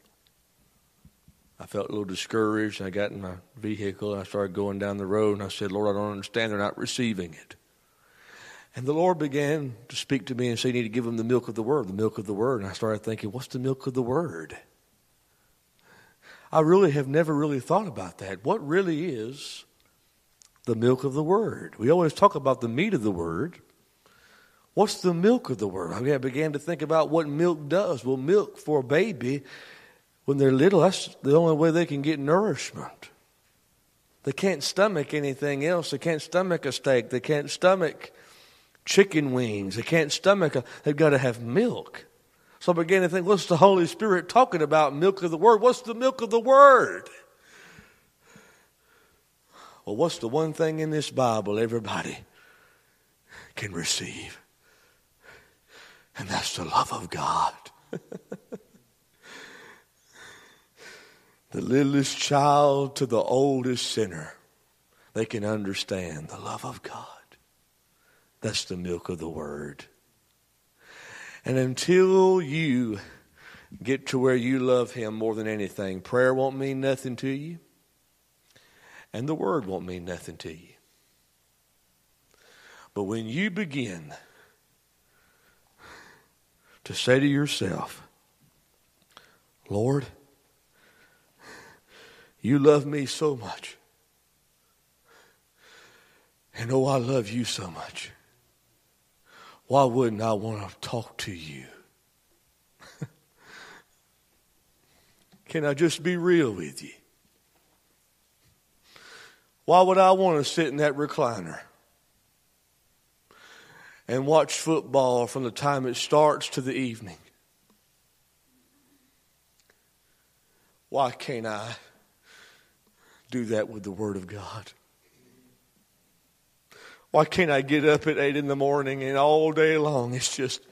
[SPEAKER 1] I felt a little discouraged. I got in my vehicle, and I started going down the road, and I said, Lord, I don't understand. They're not receiving it. And the Lord began to speak to me and say, You need to give them the milk of the Word, the milk of the Word. And I started thinking, What's the milk of the Word? I really have never really thought about that. What really is the milk of the Word? We always talk about the meat of the Word. What's the milk of the word? I began to think about what milk does. Well, milk for a baby, when they're little, that's the only way they can get nourishment. They can't stomach anything else. They can't stomach a steak. They can't stomach chicken wings. They can't stomach they've got to have milk. So I began to think, what's the Holy Spirit talking about? Milk of the Word. What's the milk of the Word? Well, what's the one thing in this Bible everybody can receive? And that's the love of God. the littlest child to the oldest sinner, they can understand the love of God. That's the milk of the word. And until you get to where you love Him more than anything, prayer won't mean nothing to you, and the word won't mean nothing to you. But when you begin, to say to yourself, Lord, you love me so much. And oh, I love you so much. Why wouldn't I want to talk to you? Can I just be real with you? Why would I want to sit in that recliner and watch football from the time it starts to the evening? Why can't I do that with the Word of God? Why can't I get up at 8 in the morning and all day long it's just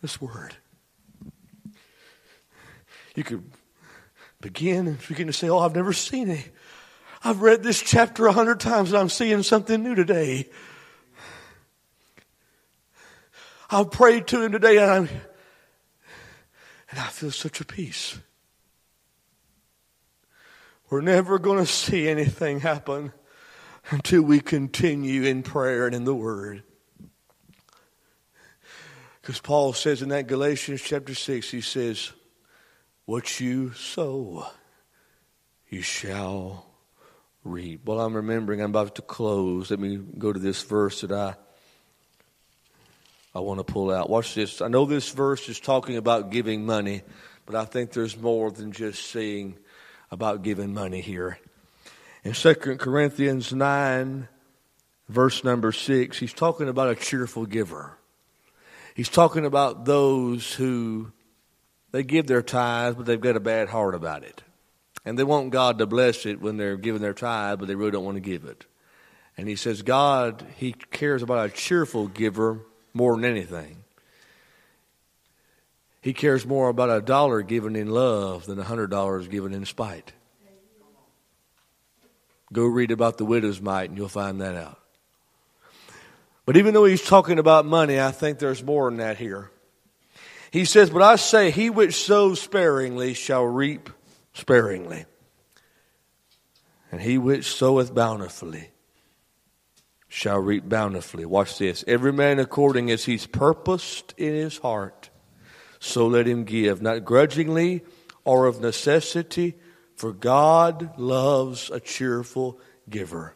[SPEAKER 1] this Word? You could begin and begin to say, Oh, I've never seen it. I've read this chapter a hundred times and I'm seeing something new today. I've prayed to him today and I'm and I feel such a peace. We're never going to see anything happen until we continue in prayer and in the Word. Because Paul says in that Galatians chapter 6, he says, What you sow, you shall reap. Well, I'm remembering, I'm about to close. Let me go to this verse that I I want to pull out. Watch this. I know this verse is talking about giving money, but I think there's more than just saying about giving money here. In 2 Corinthians 9, verse number 6, he's talking about a cheerful giver. He's talking about those who they give their tithes, but they've got a bad heart about it. And they want God to bless it when they're giving their tithe, but they really don't want to give it. And he says, God, he cares about a cheerful giver more than anything. He cares more about a dollar given in love than a hundred dollars given in spite. Go read about the widow's mite and you'll find that out. But even though he's talking about money, I think there's more than that here. He says, But I say, he which sows sparingly shall reap sparingly, and he which soweth bountifully shall reap bountifully. Watch this. Every man according as he's purposed in his heart, so let him give, not grudgingly or of necessity, for God loves a cheerful giver.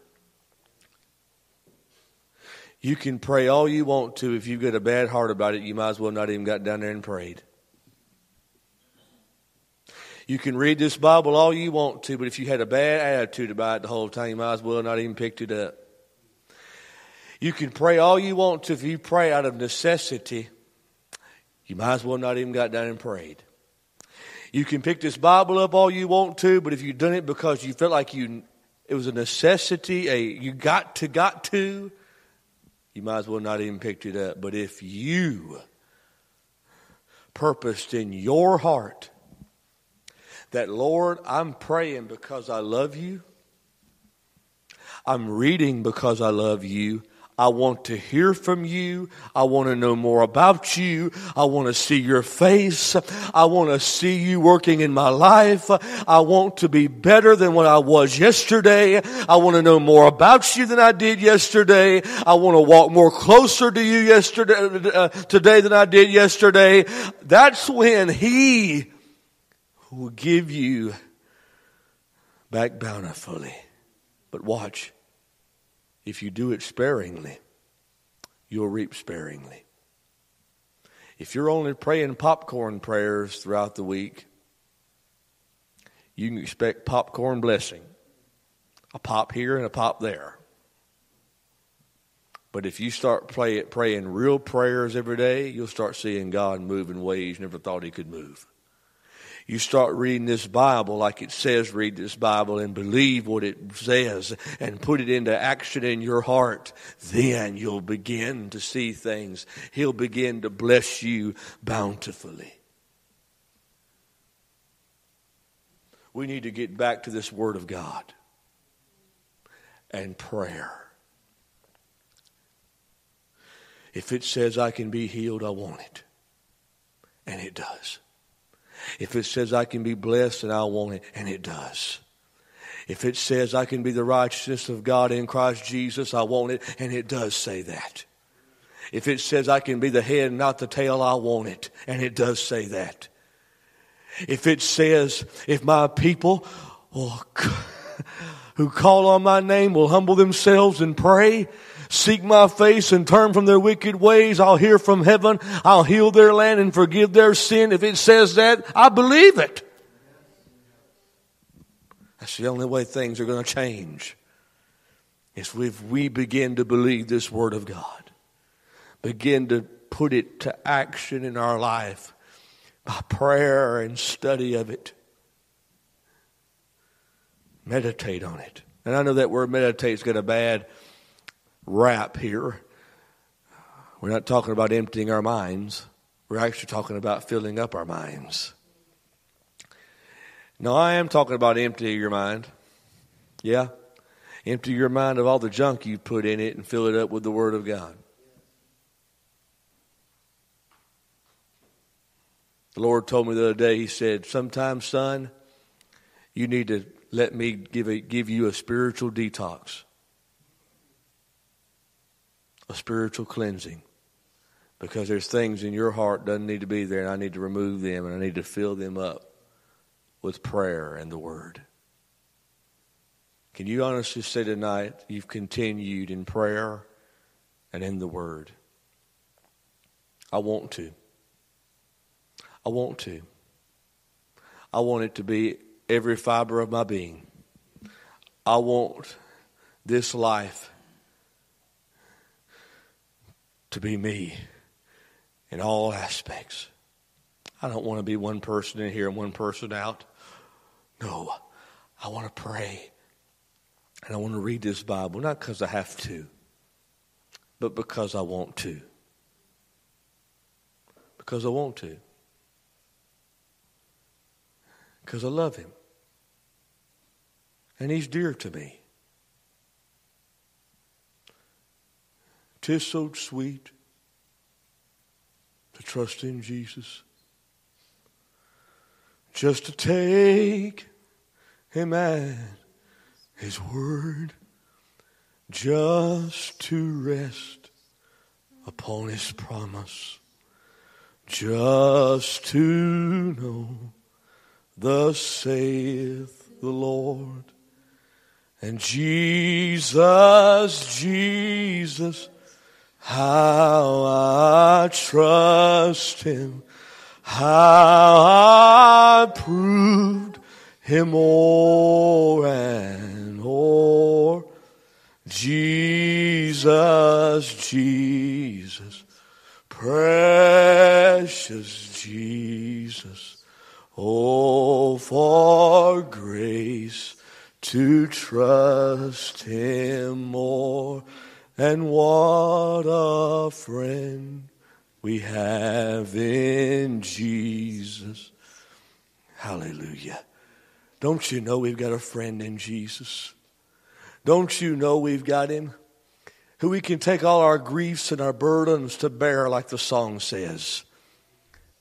[SPEAKER 1] You can pray all you want to. If you've got a bad heart about it, you might as well not even got down there and prayed. You can read this Bible all you want to, but if you had a bad attitude about it the whole time, you might as well not even picked it up. You can pray all you want to. If you pray out of necessity, you might as well not even got down and prayed. You can pick this Bible up all you want to, but if you've done it because you felt like you it was a necessity, a you got to got to, you might as well not even picked it up. But if you purposed in your heart that Lord, I'm praying because I love you. I'm reading because I love you. I want to hear from you. I want to know more about you. I want to see your face. I want to see you working in my life. I want to be better than what I was yesterday. I want to know more about you than I did yesterday. I want to walk more closer to you yesterday, uh, today than I did yesterday. That's when He will give you back bountifully. But watch. If you do it sparingly, you'll reap sparingly. If you're only praying popcorn prayers throughout the week, you can expect popcorn blessing. A pop here and a pop there. But if you start play, praying real prayers every day, you'll start seeing God move in ways you never thought He could move you start reading this Bible like it says read this Bible and believe what it says and put it into action in your heart, then you'll begin to see things. He'll begin to bless you bountifully. We need to get back to this Word of God and prayer. If it says I can be healed, I want it. And it does. If it says I can be blessed, and I want it, and it does. If it says I can be the righteousness of God in Christ Jesus, I want it, and it does say that. If it says I can be the head not the tail, I want it, and it does say that. If it says, if my people oh, who call on my name will humble themselves and pray, seek my face and turn from their wicked ways, I'll hear from heaven. I'll heal their land and forgive their sin. If it says that, I believe it. That's the only way things are going to change. Is if we begin to believe this Word of God, begin to put it to action in our life by prayer and study of it. Meditate on it. And I know that word meditate's got a bad rap here. We're not talking about emptying our minds. We're actually talking about filling up our minds. Now, I am talking about emptying your mind. Yeah. Empty your mind of all the junk you put in it and fill it up with the Word of God. The Lord told me the other day, He said, Sometimes, son, you need to let me give, a, give you a spiritual detox, a spiritual cleansing. Because there's things in your heart doesn't need to be there, and I need to remove them, and I need to fill them up with prayer and the Word. Can you honestly say tonight you've continued in prayer and in the Word? I want to. I want to. I want it to be every fiber of my being. I want this life to be me in all aspects. I don't want to be one person in here and one person out. No, I want to pray and I want to read this Bible, not because I have to, but because I want to. Because I want to. Because I love Him. And He's dear to me. Tis so sweet to trust in Jesus. Just to take Him at His word. Just to rest upon His promise. Just to know, thus saith the Lord. And Jesus, Jesus, how I trust him, how I proved him o'er and o'er. Jesus, Jesus, precious Jesus, oh, for grace to trust him more and what a friend we have in Jesus. Hallelujah. Don't you know we've got a friend in Jesus? Don't you know we've got him? Who we can take all our griefs and our burdens to bear, like the song says.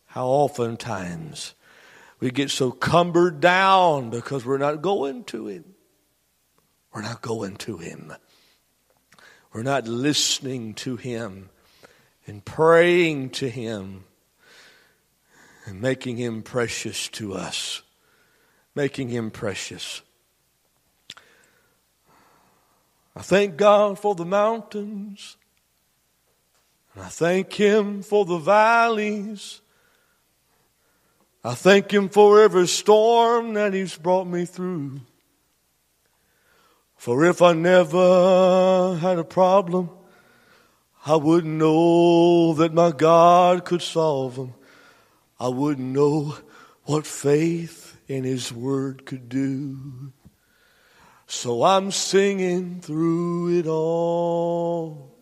[SPEAKER 1] How oftentimes we get so cumbered down because we're not going to him. We're not going to him. We're not listening to Him and praying to Him and making Him precious to us. Making Him precious. I thank God for the mountains. And I thank Him for the valleys. I thank Him for every storm that He's brought me through. For if I never had a problem, I wouldn't know that my God could solve them. I wouldn't know what faith in His Word could do. So I'm singing through it all,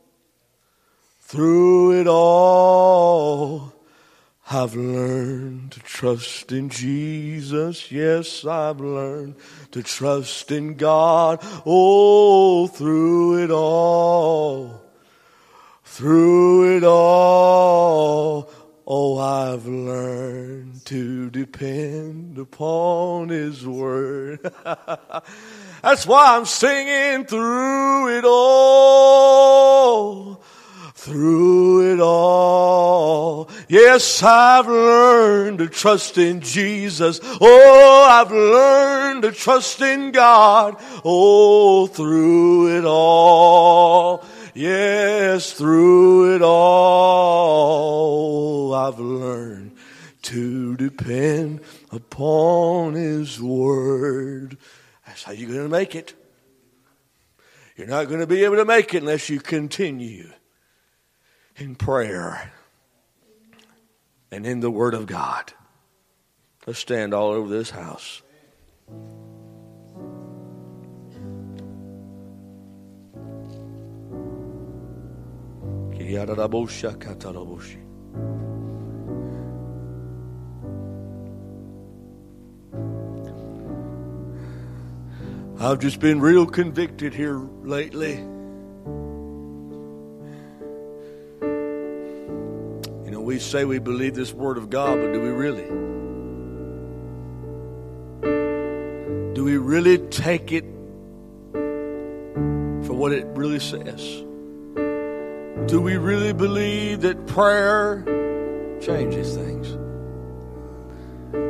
[SPEAKER 1] through it all. I've learned to trust in Jesus. Yes, I've learned to trust in God. Oh, through it all. Through it all. Oh, I've learned to depend upon His Word. That's why I'm singing through it all through it all. Yes, I've learned to trust in Jesus. Oh, I've learned to trust in God. Oh, through it all. Yes, through it all. I've learned to depend upon His Word. That's how you're going to make it. You're not going to be able to make it unless you continue in prayer and in the Word of God. Let's stand all over this house. I've just been real convicted here lately. Know, we say we believe this Word of God, but do we really? Do we really take it for what it really says? Do we really believe that prayer changes things?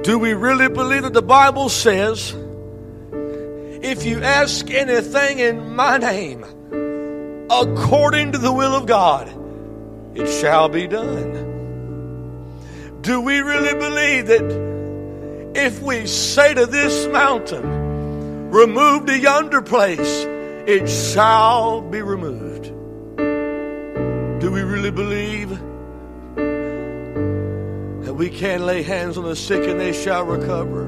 [SPEAKER 1] Do we really believe that the Bible says, if you ask anything in my name, according to the will of God, it shall be done. Do we really believe that if we say to this mountain, remove to yonder place, it shall be removed? Do we really believe that we can lay hands on the sick and they shall recover?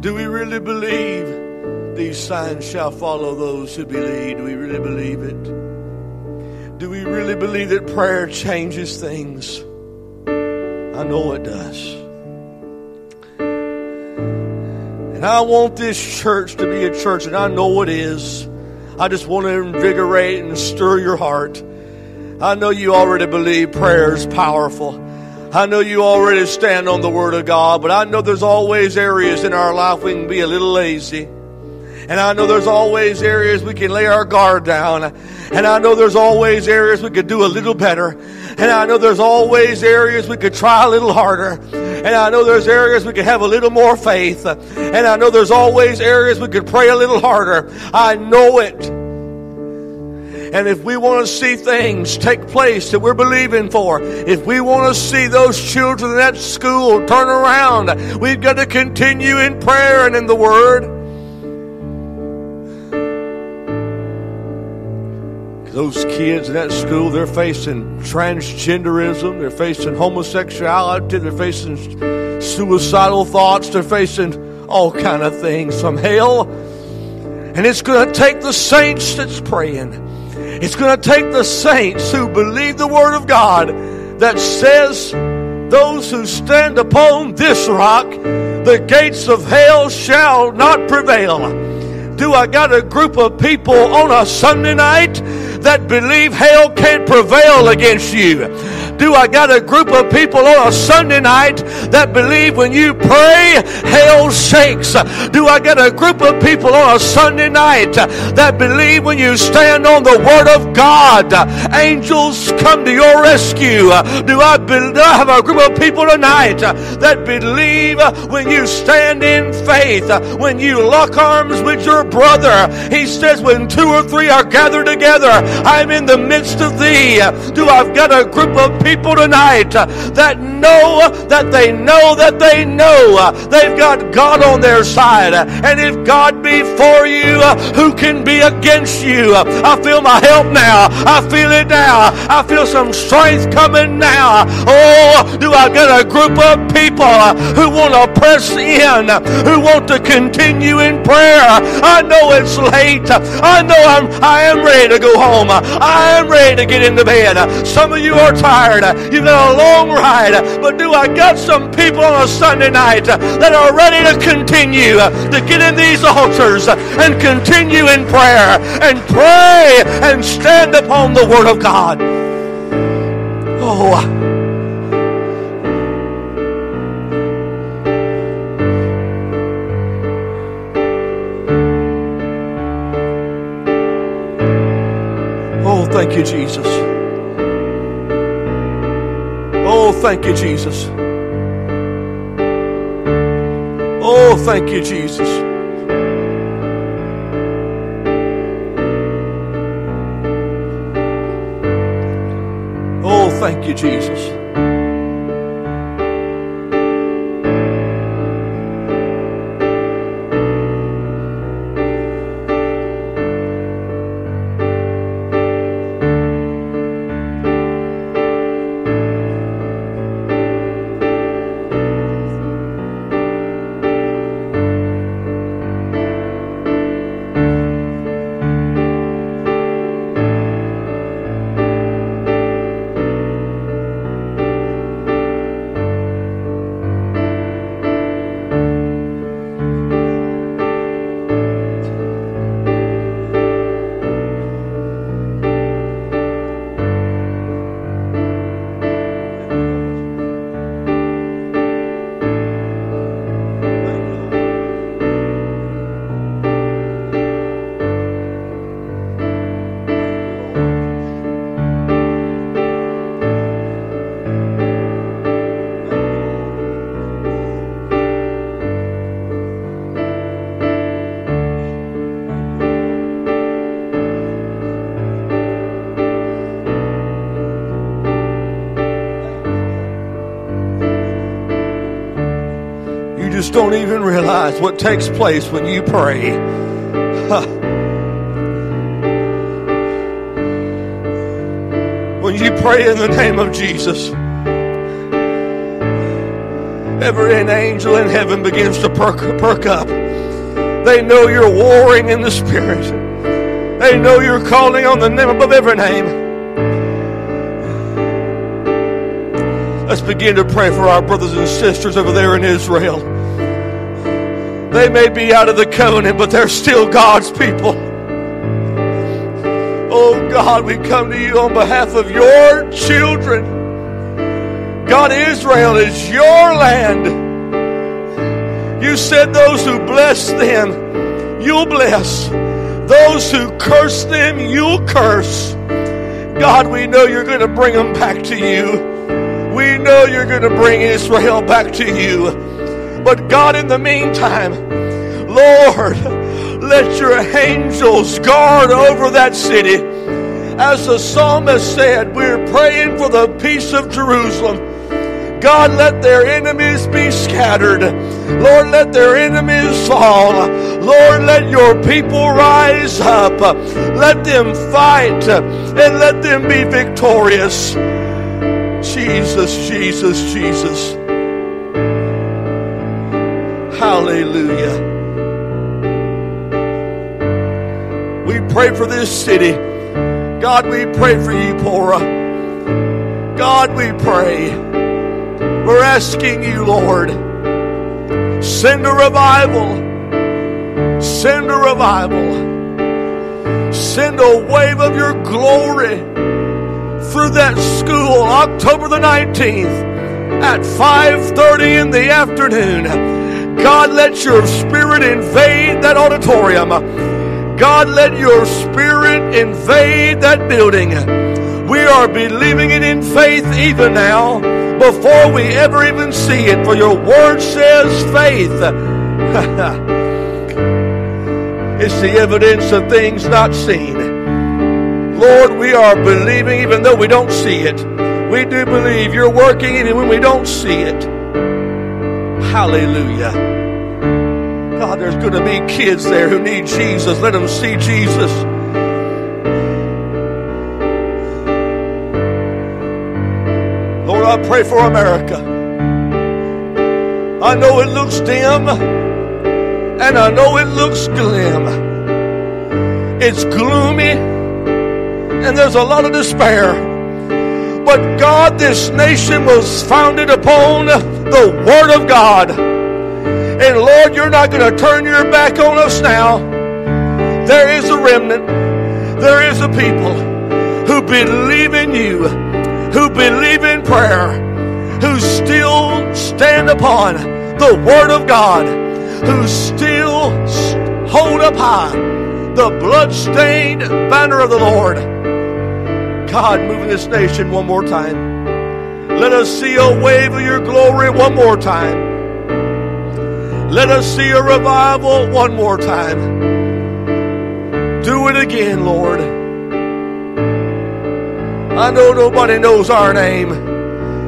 [SPEAKER 1] Do we really believe? These signs shall follow those who believe. Do we really believe it? Do we really believe that prayer changes things? I know it does. And I want this church to be a church, and I know it is. I just want to invigorate and stir your heart. I know you already believe prayer is powerful. I know you already stand on the Word of God, but I know there's always areas in our life we can be a little lazy. And I know there's always areas we can lay our guard down. And I know there's always areas we could do a little better. And I know there's always areas we could try a little harder. And I know there's areas we could have a little more faith. And I know there's always areas we could pray a little harder. I know it. And if we want to see things take place that we're believing for, if we want to see those children in that school turn around, we've got to continue in prayer and in the Word. Those kids in that school, they're facing transgenderism, they're facing homosexuality, they're facing suicidal thoughts, they're facing all kind of things from hell. And it's going to take the saints that's praying. It's going to take the saints who believe the word of God that says, those who stand upon this rock, the gates of hell shall not prevail. Do I got a group of people on a Sunday night that believe hell can't prevail against you? Do I got a group of people on a Sunday night that believe when you pray, hell shakes? Do I got a group of people on a Sunday night that believe when you stand on the Word of God, angels come to your rescue? Do I, be- do I have a group of people tonight that believe when you stand in faith, when you lock arms with your brother? He says, when two or three are gathered together, I'm in the midst of thee. Do I've got a group of people people tonight uh, that know that they know that they know uh, they've got God on their side. And if God be for you, uh, who can be against you? I feel my help now. I feel it now. I feel some strength coming now. Oh, do I get a group of people who want to press in, who want to continue in prayer? I know it's late. I know I'm I am ready to go home. I am ready to get into bed. Some of you are tired. You've got a long ride. But do I got some people on a Sunday night that are ready to continue to get in these altars and continue in prayer and pray and stand upon the Word of God? Oh, Oh, thank you, Jesus. Oh, thank you, Jesus. Oh, thank you, Jesus. Oh, thank you, Jesus. Don't even realize what takes place when you pray. when you pray in the name of Jesus, every angel in heaven begins to perk, perk up. They know you're warring in the spirit. They know you're calling on the name above every name. Let's begin to pray for our brothers and sisters over there in Israel. They may be out of the covenant, but they're still God's people. Oh God, we come to you on behalf of your children. God, Israel is your land. You said those who bless them, you'll bless. Those who curse them, you'll curse. God, we know you're going to bring them back to you. We know you're going to bring Israel back to you. God, in the meantime, Lord, let your angels guard over that city. As the psalmist said, we're praying for the peace of Jerusalem. God, let their enemies be scattered. Lord, let their enemies fall. Lord, let your people rise up. Let them fight and let them be victorious. Jesus, Jesus, Jesus. Hallelujah. We pray for this city. God, we pray for Eupora. God, we pray. We're asking you, Lord, send a revival. Send a revival. Send a wave of your glory through that school October the 19th at 5:30 in the afternoon. God, let your spirit invade that auditorium. God, let your spirit invade that building. We are believing it in faith even now before we ever even see it. For your word says faith. it's the evidence of things not seen. Lord, we are believing even though we don't see it. We do believe you're working even when we don't see it. Hallelujah. God, there's going to be kids there who need Jesus. Let them see Jesus. Lord, I pray for America. I know it looks dim and I know it looks glim. It's gloomy and there's a lot of despair. But God, this nation was founded upon the Word of God. And Lord, you're not going to turn your back on us now. There is a remnant, there is a people who believe in you, who believe in prayer, who still stand upon the Word of God, who still hold up high the blood-stained banner of the Lord. God, move in this nation one more time. Let us see a wave of your glory one more time. Let us see a revival one more time. Do it again, Lord. I know nobody knows our name,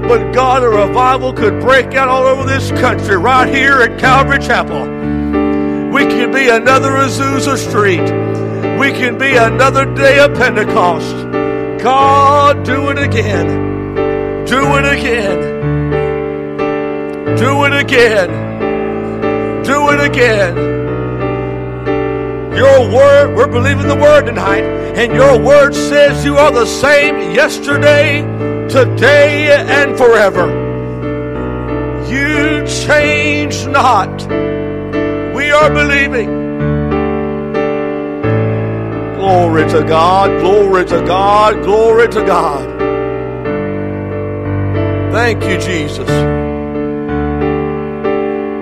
[SPEAKER 1] but God, a revival could break out all over this country right here at Calvary Chapel. We could be another Azusa Street. We can be another day of Pentecost. God, do it again. Do it again. Do it again. Do it again. Your word, we're believing the word tonight, and your word says you are the same yesterday, today, and forever. You change not. We are believing. Glory to God, glory to God, glory to God. Thank you, Jesus.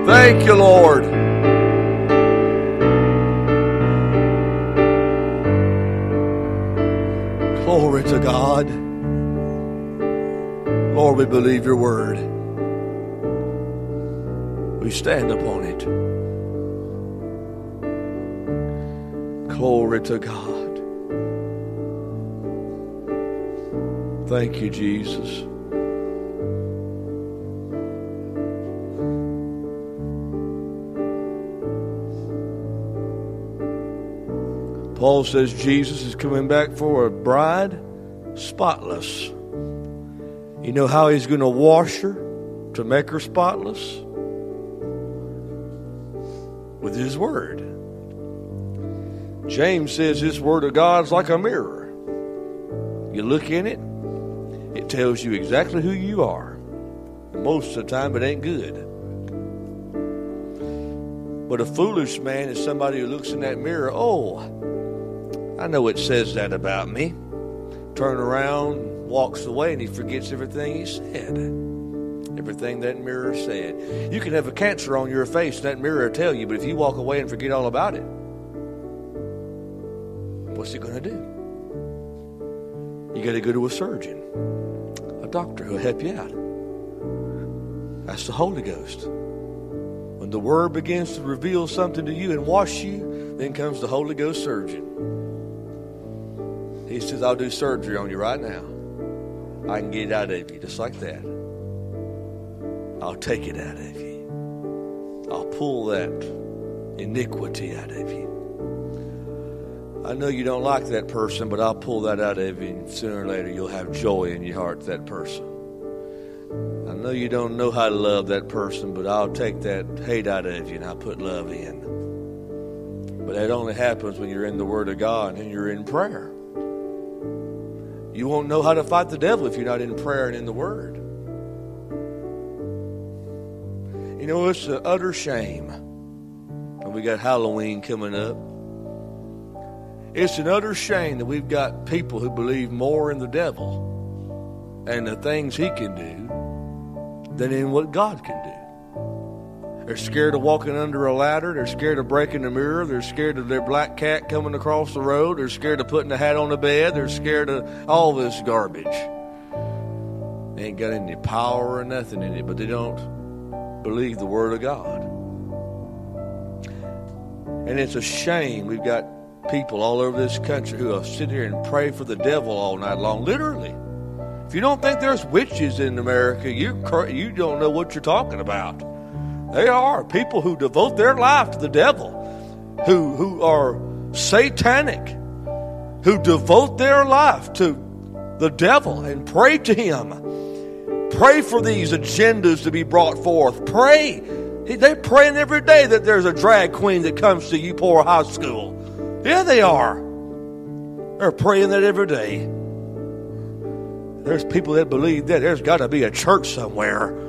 [SPEAKER 1] Thank you, Lord. Glory to God. Lord, we believe your word. We stand upon it. Glory to God. Thank you, Jesus. Paul says Jesus is coming back for a bride spotless. You know how he's going to wash her to make her spotless? With his word. James says this word of God is like a mirror. You look in it, it tells you exactly who you are. Most of the time, it ain't good. But a foolish man is somebody who looks in that mirror, oh, I know it says that about me. Turn around, walks away, and he forgets everything he said. Everything that mirror said. You can have a cancer on your face, and that mirror will tell you, but if you walk away and forget all about it, what's it going to do? You got to go to a surgeon, a doctor who'll help you out. That's the Holy Ghost. When the Word begins to reveal something to you and wash you, then comes the Holy Ghost surgeon. Says, I'll do surgery on you right now. I can get it out of you just like that. I'll take it out of you. I'll pull that iniquity out of you. I know you don't like that person, but I'll pull that out of you. And sooner or later, you'll have joy in your heart that person. I know you don't know how to love that person, but I'll take that hate out of you and I'll put love in. But that only happens when you're in the Word of God and you're in prayer. You won't know how to fight the devil if you're not in prayer and in the Word. You know, it's an utter shame. And we got Halloween coming up. It's an utter shame that we've got people who believe more in the devil and the things he can do than in what God can do. They're scared of walking under a ladder. They're scared of breaking the mirror. They're scared of their black cat coming across the road. They're scared of putting a hat on the bed. They're scared of all this garbage. They ain't got any power or nothing in it, but they don't believe the Word of God. And it's a shame we've got people all over this country who will sit here and pray for the devil all night long, literally. If you don't think there's witches in America, you you don't know what you're talking about. They are people who devote their life to the devil, who, who are satanic, who devote their life to the devil and pray to him. Pray for these agendas to be brought forth. Pray. They're praying every day that there's a drag queen that comes to Eupora high school. Yeah, they are. They're praying that every day. There's people that believe that there's got to be a church somewhere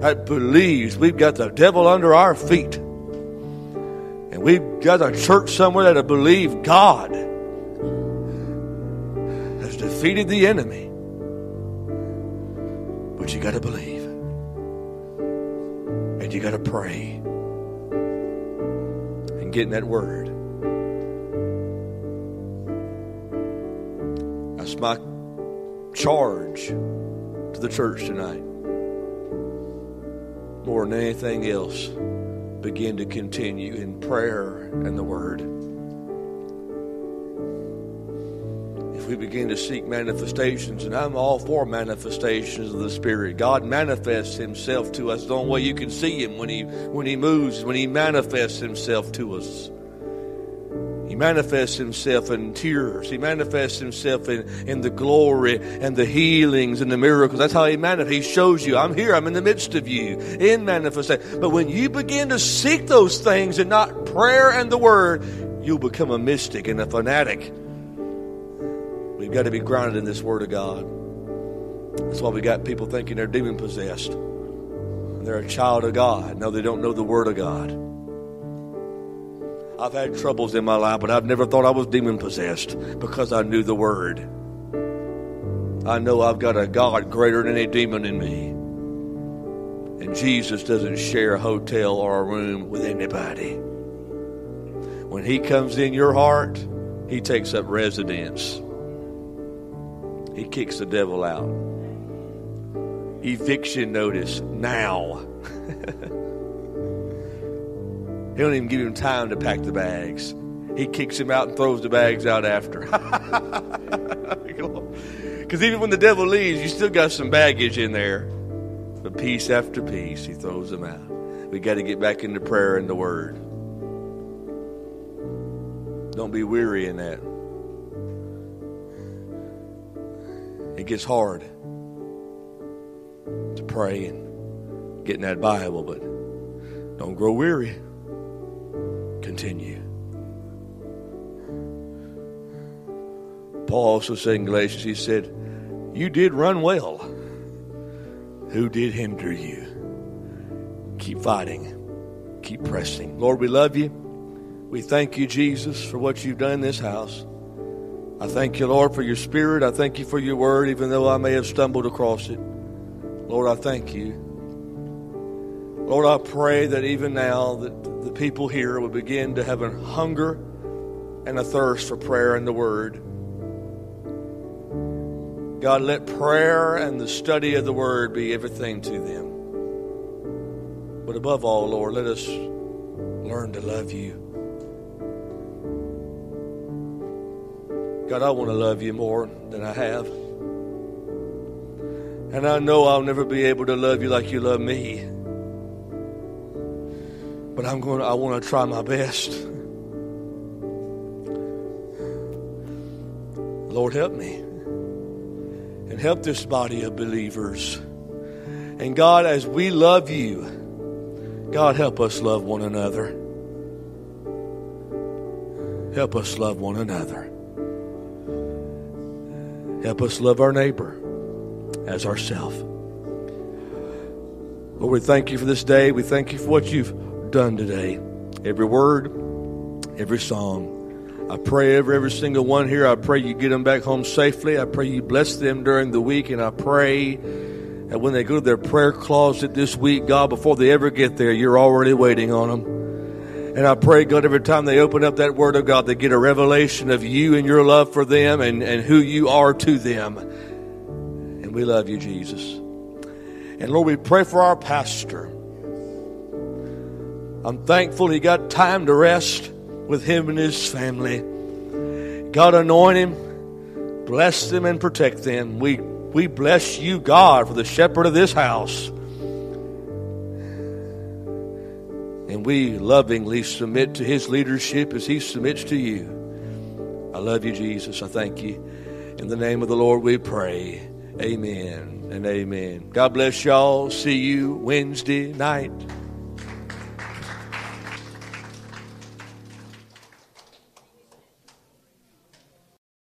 [SPEAKER 1] that believes we've got the devil under our feet. And we've got a church somewhere that'll believe God has defeated the enemy. But you got to believe. And you got to pray. And get in that word. That's my charge to the church tonight more than anything else, begin to continue in prayer and the Word. If we begin to seek manifestations, and I'm all for manifestations of the Spirit, God manifests Himself to us the only way you can see Him when He when He moves, when He manifests Himself to us. Manifests himself in tears. He manifests himself in, in the glory and the healings and the miracles. That's how he manifests. He shows you, I'm here, I'm in the midst of you in manifestation. But when you begin to seek those things and not prayer and the word, you'll become a mystic and a fanatic. We've got to be grounded in this word of God. That's why we got people thinking they're demon possessed. They're a child of God. No, they don't know the word of God. I've had troubles in my life, but I've never thought I was demon possessed because I knew the word. I know I've got a God greater than any demon in me. And Jesus doesn't share a hotel or a room with anybody. When He comes in your heart, He takes up residence. He kicks the devil out. Eviction notice now. He don't even give him time to pack the bags. He kicks him out and throws the bags out after. Because even when the devil leaves, you still got some baggage in there. But piece after piece, he throws them out. We got to get back into prayer and the Word. Don't be weary in that. It gets hard to pray and get in that Bible, but don't grow weary. Continue. Paul also said in Galatians, he said, You did run well. Who did hinder you? Keep fighting. Keep pressing. Lord, we love you. We thank you, Jesus, for what you've done in this house. I thank you, Lord, for your spirit. I thank you for your word, even though I may have stumbled across it. Lord, I thank you. Lord, I pray that even now that the people here will begin to have a hunger and a thirst for prayer and the word. God, let prayer and the study of the Word be everything to them. But above all, Lord, let us learn to love you. God, I want to love you more than I have. And I know I'll never be able to love you like you love me. But I'm going I want to try my best. Lord, help me and help this body of believers. And God, as we love you, God, help us love one another. Help us love one another. Help us love our neighbor as ourself. Lord, we thank you for this day. We thank you for what you've done today. Every word, every song. I pray every, every single one here, I pray you get them back home safely. I pray you bless them during the week. And I pray that when they go to their prayer closet this week, God, before they ever get there, you're already waiting on them. And I pray, God, every time they open up that Word of God, they get a revelation of you and your love for them and, and who you are to them. And we love you, Jesus. And Lord, we pray for our pastor. I'm thankful he got time to rest with him and his family. God, anoint him, bless them, and protect them. We, we bless you, God, for the shepherd of this house. And we lovingly submit to his leadership as he submits to you. I love you, Jesus. I thank you. In the name of the Lord we pray. Amen and amen. God bless y'all. See you Wednesday night.